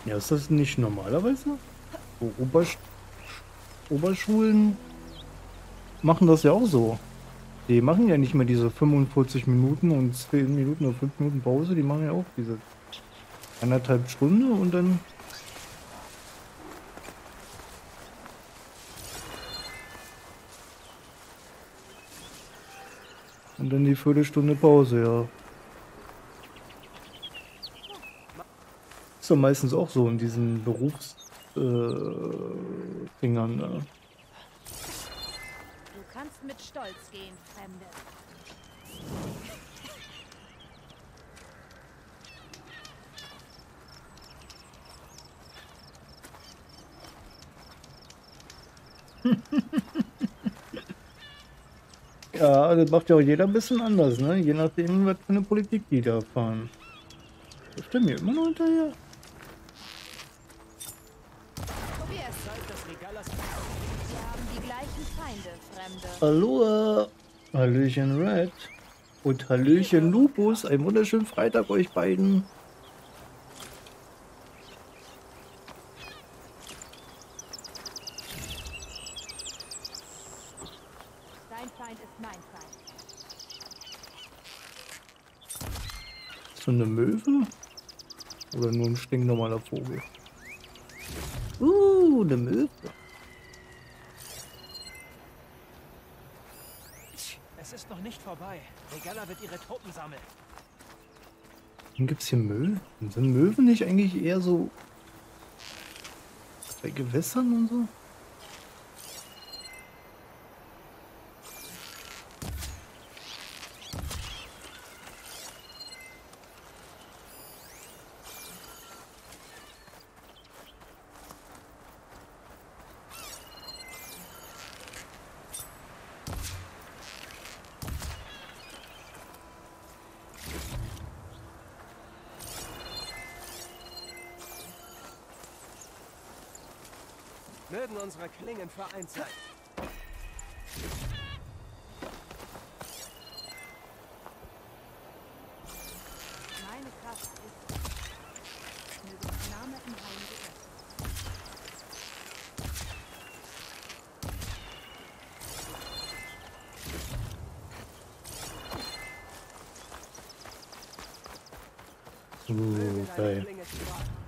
Ja, ist das nicht normalerweise? Obersch Oberschulen machen das ja auch so. Die machen ja nicht mehr diese 45 Minuten und 10 Minuten oder 5 Minuten Pause, die machen ja auch diese anderthalb Stunde und dann und dann die Viertelstunde Pause, ja. Ist doch meistens auch so in diesen Berufs äh, ne? Du kannst mit Stolz gehen, Fremde. Ja, das macht ja auch jeder ein bisschen anders, ne? Je nachdem, was für eine Politik die da fahren. Das stimmt mir immer noch hinterher. Hallo, Hallöchen Red und Hallöchen Lupus. Einen wunderschönen Freitag euch beiden. Dein Feind ist mein Feind. So eine Möwe? Oder nur ein stinknormaler Vogel? Uh, eine Möwe. Es ist noch nicht vorbei. Regala wird ihre Truppen sammeln. Dann gibt's hier Möwen. Sind Möwen nicht eigentlich eher so bei Gewässern und so? Mögen unsere Klingen vereint sein. Meine Kraft ist. Möge dein Name im Heim geehrt. Uh, Deine geil. Klinge strahlen.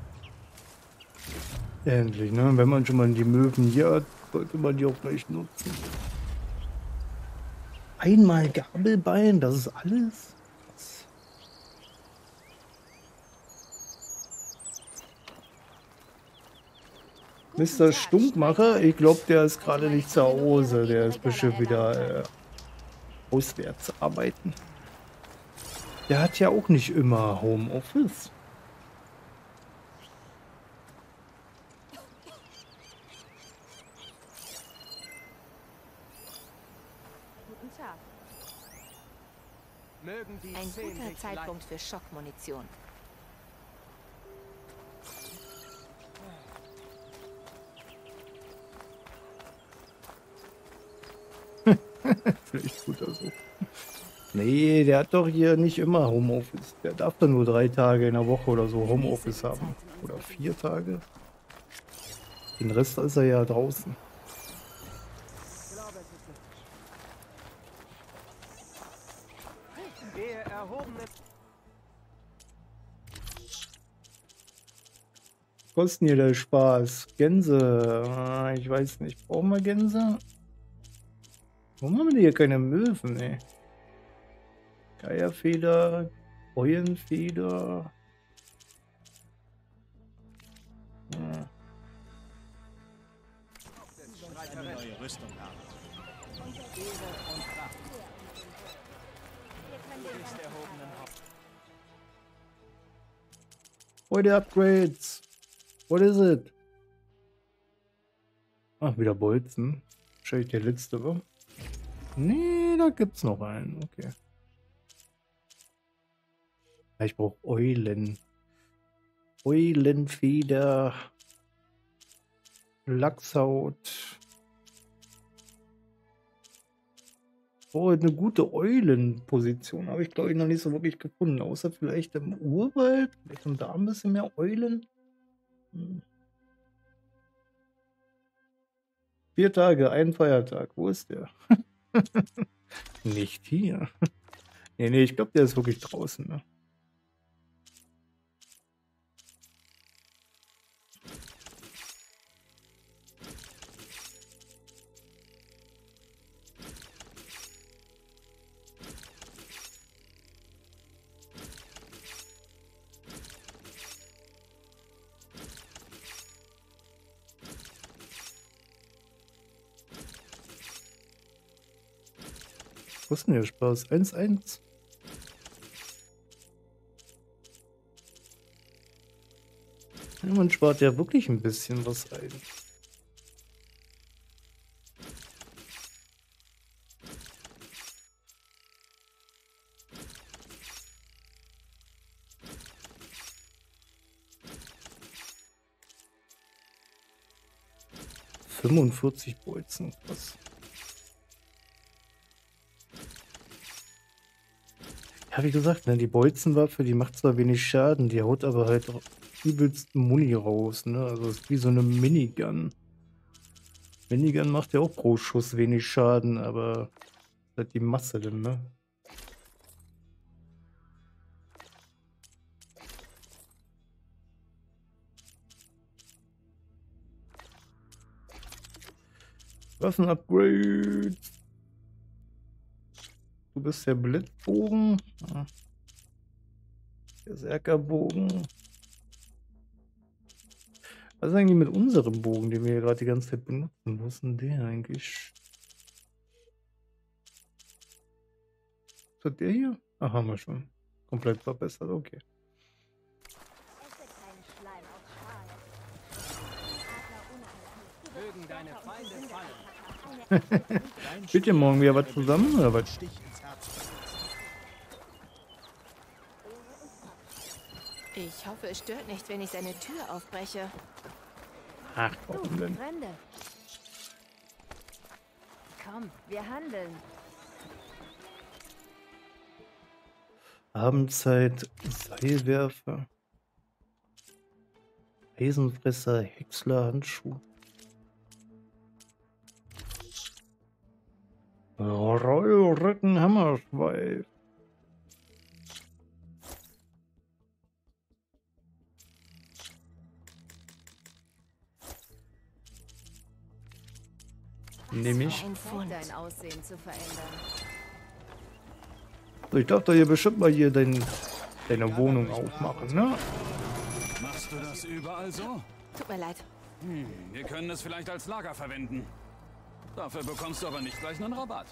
Endlich, ne? Wenn man schon mal die Möwen hier hat, sollte man die auch gleich nutzen. Einmal Gabelbein, das ist alles? Mr. Stumpmacher, ich glaube, der ist gerade nicht zu Hause. Der ist bestimmt wieder äh, auswärts arbeiten. Der hat ja auch nicht immer Homeoffice. Guten Tag. Mögen die Ein Zeitpunkt für Schockmunition. Vielleicht oder so. Nee, der hat doch hier nicht immer Homeoffice. Der darf dann nur drei Tage in der Woche oder so Homeoffice haben. Oder vier Tage. Den Rest ist er ja draußen. Ich glaube, es ist nicht. Gehe erhobene Kosten hier der Spaß. Gänse. Ah, Ich weiß nicht. Brauchen wir Gänse? Warum haben wir hier keine Möwen, ey? Geierfeder, Eulenfeder. Haupt. Heute Upgrades. What is it? Ach, wieder Bolzen. Wahrscheinlich der letzte, wa? Nee, da gibt's noch einen. Okay. Ich brauche Eulen. Eulenfeder. Lachshaut. Oh, eine gute Eulenposition habe ich, glaube ich, noch nicht so wirklich gefunden. Außer vielleicht im Urwald. Vielleicht haben da ein bisschen mehr Eulen. Hm. Vier Tage, ein Feiertag. Wo ist der? nicht hier. nee, nee, ich glaube, der ist wirklich draußen. Ne? Wo ist denn der Spaß? 1-1. Ja, man spart ja wirklich ein bisschen was ein. Fünfundvierzig Bolzen, krass. Ja, wie gesagt, ne, die Bolzenwaffe, die macht zwar wenig Schaden, die haut aber halt auch übelsten Muni raus, ne? Also ist wie so eine Minigun. Minigun macht ja auch pro Schuss wenig Schaden, aber halt die Masse denn, ne? Waffenupgrade. Du bist der Blitzbogen. Berserkerbogen. Was ist eigentlich mit unserem Bogen, den wir hier gerade die ganze Zeit benutzen? Wo ist denn der eigentlich? Ist das der hier? Ach, haben wir schon. Komplett verbessert, okay. Mögen deine Feinde fallen. Morgen wieder was zusammen oder was? Ich hoffe, es stört nicht, wenn ich seine Tür aufbreche. Ach, warum denn? Brände. Komm, wir handeln. Abendzeit, Seilwerfer. Eisenfresser, Häcksler, Handschuh. Rollretten, Hammerschweif. Nehme ich. Ein Fund. Dein Aussehen zu verändern. So, ich darf doch hier bestimmt mal hier dein, deine Wohnung aufmachen, ne? Machst du das überall so? Tut mir leid. Hm, wir können es vielleicht als Lager verwenden. Dafür bekommst du aber nicht gleich einen Rabatt.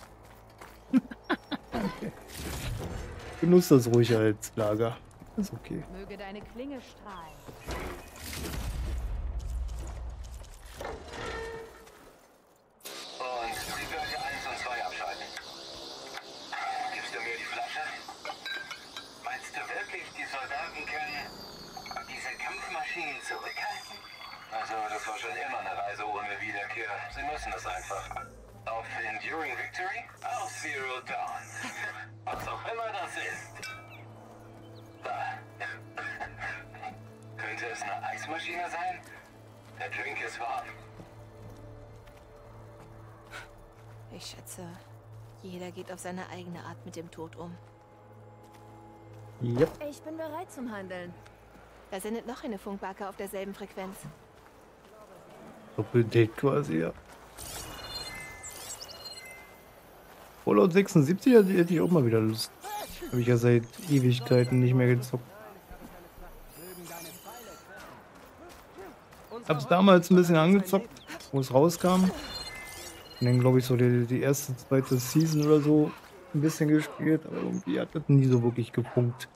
Benutzt das ruhig als Lager. Ist okay. Möge deine Klinge strahlen. Und Triebwerke 1 und 2 abschalten. Gibst du mir die Flasche? Meinst du wirklich, die Soldaten können diese Kampfmaschinen zurückhalten? Also, das war schon immer eine Reise ohne Wiederkehr. Sie müssen es einfach. Auf Enduring Victory? Auf Zero Dawn. Was auch immer das ist. Da. Könnte es eine Eismaschine sein? Der Drink ist warm. Ich schätze, jeder geht auf seine eigene Art mit dem Tod um. Yep. Ich bin bereit zum Handeln. Da sendet noch eine Funkbacke auf derselben Frequenz. Doppeldate quasi, ja. Fallout 76 hätte ich auch mal wieder Lust. Habe ich ja seit Ewigkeiten nicht mehr gezockt. Hab's damals ein bisschen angezockt, wo es rauskam. Und dann glaube ich so die, die erste, zweite Season oder so ein bisschen gespielt, aber irgendwie hat das nie so wirklich gefunkt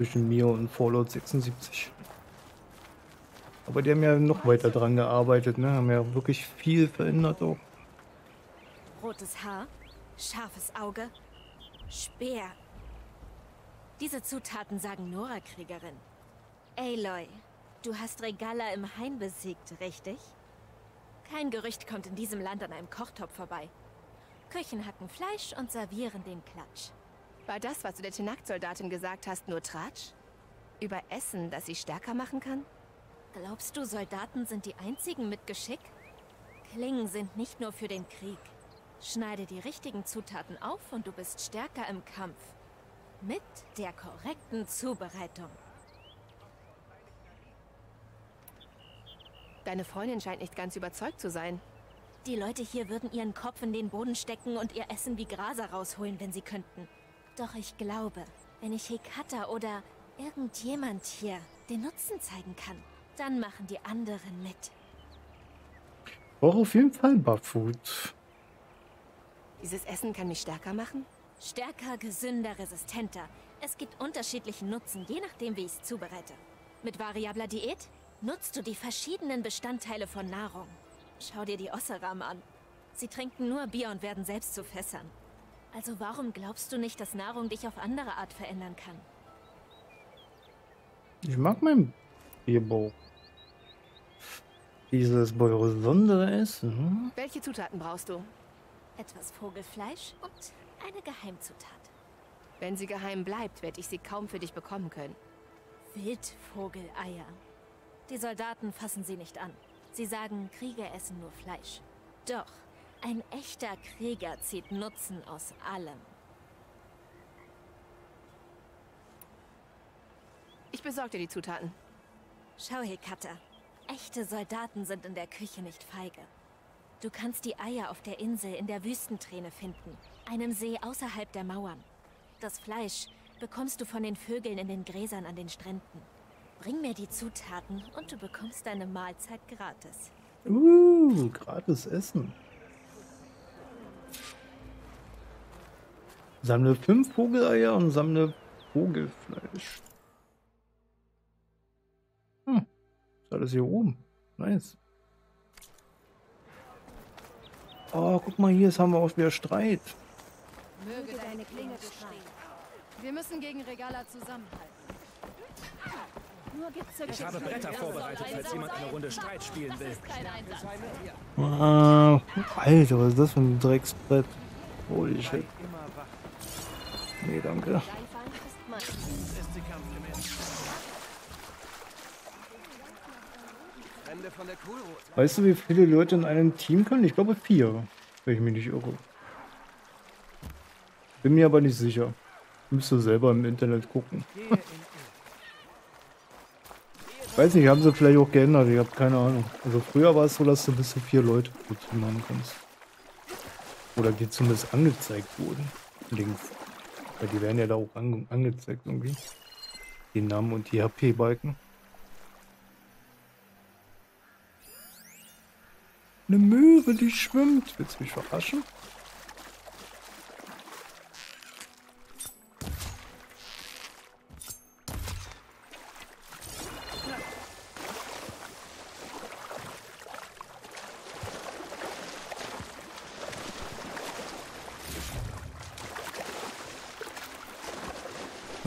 zwischen mir und Fallout 76. Aber die haben ja noch weiter dran gearbeitet, ne? Haben ja wirklich viel verändert auch. Rotes Haar, scharfes Auge, Speer. Diese Zutaten sagen Nora-Kriegerin. Aloy, du hast Regala im Hain besiegt, richtig? Kein Gerücht kommt in diesem Land an einem Kochtopf vorbei. Köchen hacken Fleisch und servieren den Klatsch. War das, was du der Tenakt-Soldatin gesagt hast, nur Tratsch? Über Essen, das sie stärker machen kann? Glaubst du, Soldaten sind die einzigen mit Geschick? Klingen sind nicht nur für den Krieg. Schneide die richtigen Zutaten auf und du bist stärker im Kampf. Mit der korrekten Zubereitung. Deine Freundin scheint nicht ganz überzeugt zu sein. Die Leute hier würden ihren Kopf in den Boden stecken und ihr Essen wie Graser rausholen, wenn sie könnten. Doch ich glaube, wenn ich Hekata oder irgendjemand hier den Nutzen zeigen kann, dann machen die anderen mit. Auch auf jeden Fall Bufffood. Dieses Essen kann mich stärker machen? Stärker, gesünder, resistenter. Es gibt unterschiedlichen Nutzen, je nachdem, wie ich es zubereite. Mit variabler Diät nutzt du die verschiedenen Bestandteile von Nahrung. Schau dir die Osseram an. Sie trinken nur Bier und werden selbst zu Fässern. Also warum glaubst du nicht, dass Nahrung dich auf andere Art verändern kann? Ich mag mein Bierbauch. Dieses besondere Essen. hm? Welche Zutaten brauchst du? Etwas Vogelfleisch und eine Geheimzutat. Wenn sie geheim bleibt, werde ich sie kaum für dich bekommen können. Wildvogeleier. Die Soldaten fassen sie nicht an. Sie sagen, Krieger essen nur Fleisch. Doch, ein echter Krieger zieht Nutzen aus allem. Ich besorge dir die Zutaten. Schau, Hekata. Echte Soldaten sind in der Küche nicht feige. Du kannst die Eier auf der Insel in der Wüstenträne finden, einem See außerhalb der Mauern. Das Fleisch bekommst du von den Vögeln in den Gräsern an den Stränden. Bring mir die Zutaten und du bekommst deine Mahlzeit gratis. Uh, gratis Essen. Sammle fünf Vogeleier und sammle Vogelfleisch. Hm, ist alles hier oben. Nice. Oh, guck mal, hier jetzt haben wir auch wieder Streit. Möge deine Klinge bestehen. Wir müssen gegen Regala zusammenhalten. Ich habe Bretter vorbereitet, falls jemand eine Runde Streit spielen will. Ah, Alter, was ist das für ein Drecksbrett? Holy shit. Nee, danke. Weißt du, wie viele Leute in einem Team können? Ich glaube vier, wenn ich mich nicht irre. Bin mir aber nicht sicher. Müsste selber im Internet gucken. Weiß nicht, haben sie vielleicht auch geändert, ich habe keine Ahnung. Also früher war es so, dass du bis zu vier Leute haben kannst. Oder die zumindest angezeigt wurden. Links. Weil die werden ja da auch ange angezeigt irgendwie. Die Namen und die HP-Balken. Eine Möwe, die schwimmt. Willst du mich verarschen?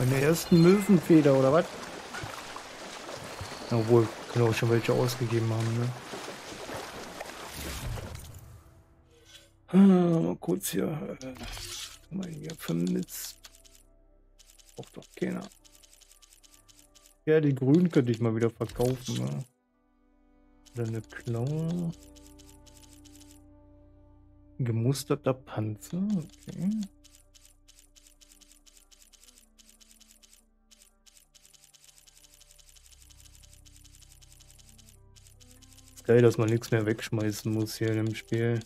Meine ersten Möwenfeder, oder was? Obwohl, können auch schon welche ausgegeben haben, ne? Ah, mal kurz hier. Äh, mal hier. Braucht doch keiner. Ja, die grünen könnte ich mal wieder verkaufen, ne? Oder eine Klaue. Gemusterter Panzer, okay. Geil, dass man nichts mehr wegschmeißen muss hier dem Spiel.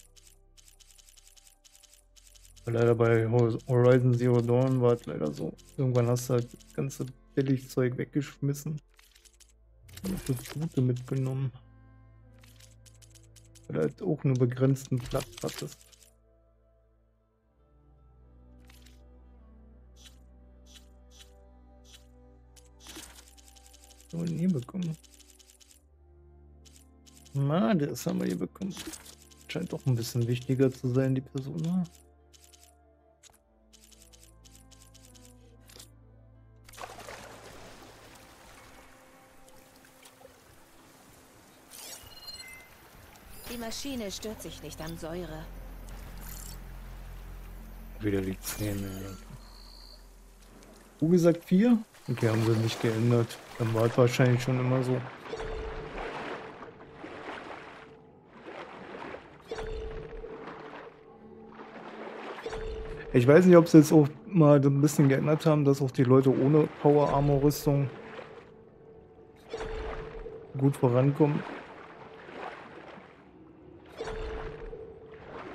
Leider bei Hor- Horizon Zero Dawn war es leider so. Irgendwann hast du halt das ganze Billigzeug weggeschmissen. Und das Gute mitgenommen. Weil du halt auch nur begrenzten Platz hattest. So, nie bekommen. Na, das haben wir hier bekommen. Scheint doch ein bisschen wichtiger zu sein, die Person. Ne? Die Maschine stört sich nicht an Säure. Wieder die Zähne. Wo gesagt vier? Okay, haben sie nicht geändert. Dann war es wahrscheinlich schon immer so. Ich weiß nicht, ob sie jetzt auch mal ein bisschen geändert haben, dass auch die Leute ohne Power Armor Rüstung gut vorankommen.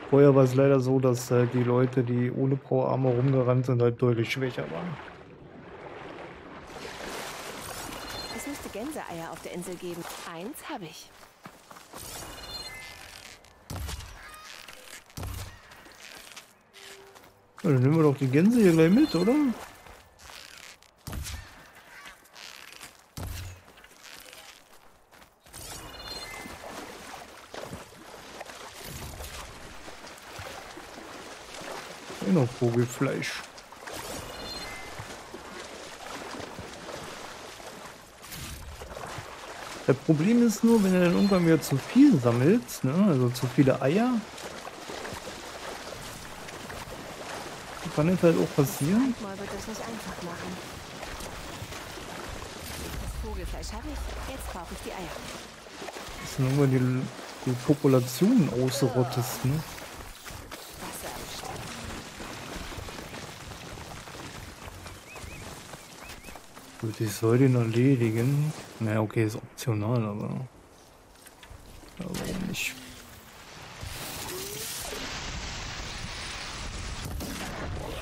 Vorher war es leider so, dass äh, die Leute, die ohne Power Armor rumgerannt sind, halt deutlich schwächer waren. Es müsste Gänseeier auf der Insel geben. Eins habe ich. Dann nehmen wir doch die Gänse hier gleich mit, oder? Noch Vogelfleisch. Das Problem ist nur, wenn er dann irgendwann wieder zu viel sammelt, ne? also zu viele Eier, kann das halt auch passieren. Mal wird das nicht einfach machen. Das Vogelfleisch habe ich. Jetzt brauche ich die Eier. dass du irgendwann die, die Population ausrottest, ne? Gut, ich soll den erledigen. Naja, okay, ist optional, aber. Ja, warum nicht?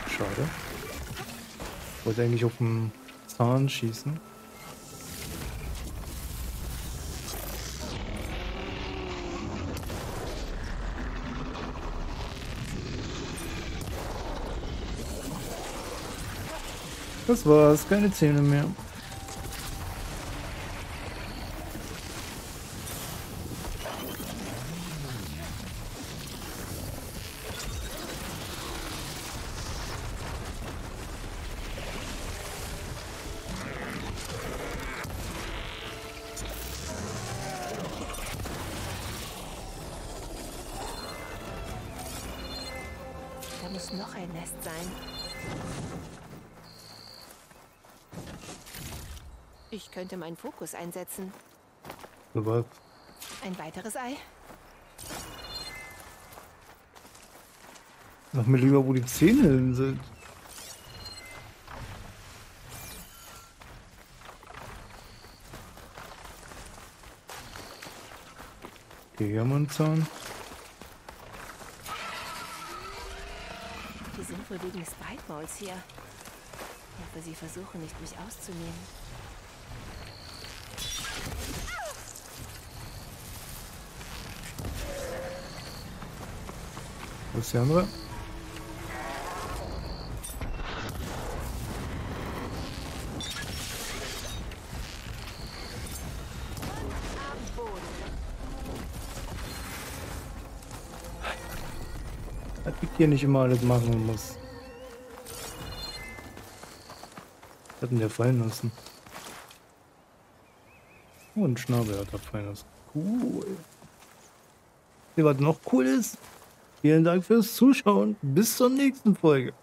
Schade. Ich wollte eigentlich auf den Zahn schießen. Das war's, keine Zähne mehr. Meinen Fokus einsetzen. Was. Ein weiteres Ei? Sag mir lieber, wo die Zähne hin sind. Okay, hier haben wir einen Zahn. Die sind wohl wegen des Breitmauls hier. Ich hoffe, sie versuchen nicht, mich auszunehmen. Wo ist der andere? Dass hier nicht immer alles machen muss. Was hat der fallen lassen? Oh, ein Schnabel hat er fallen lassen. Cool. Was noch cool ist, Vielen Dank fürs Zuschauen. Bis zur nächsten Folge.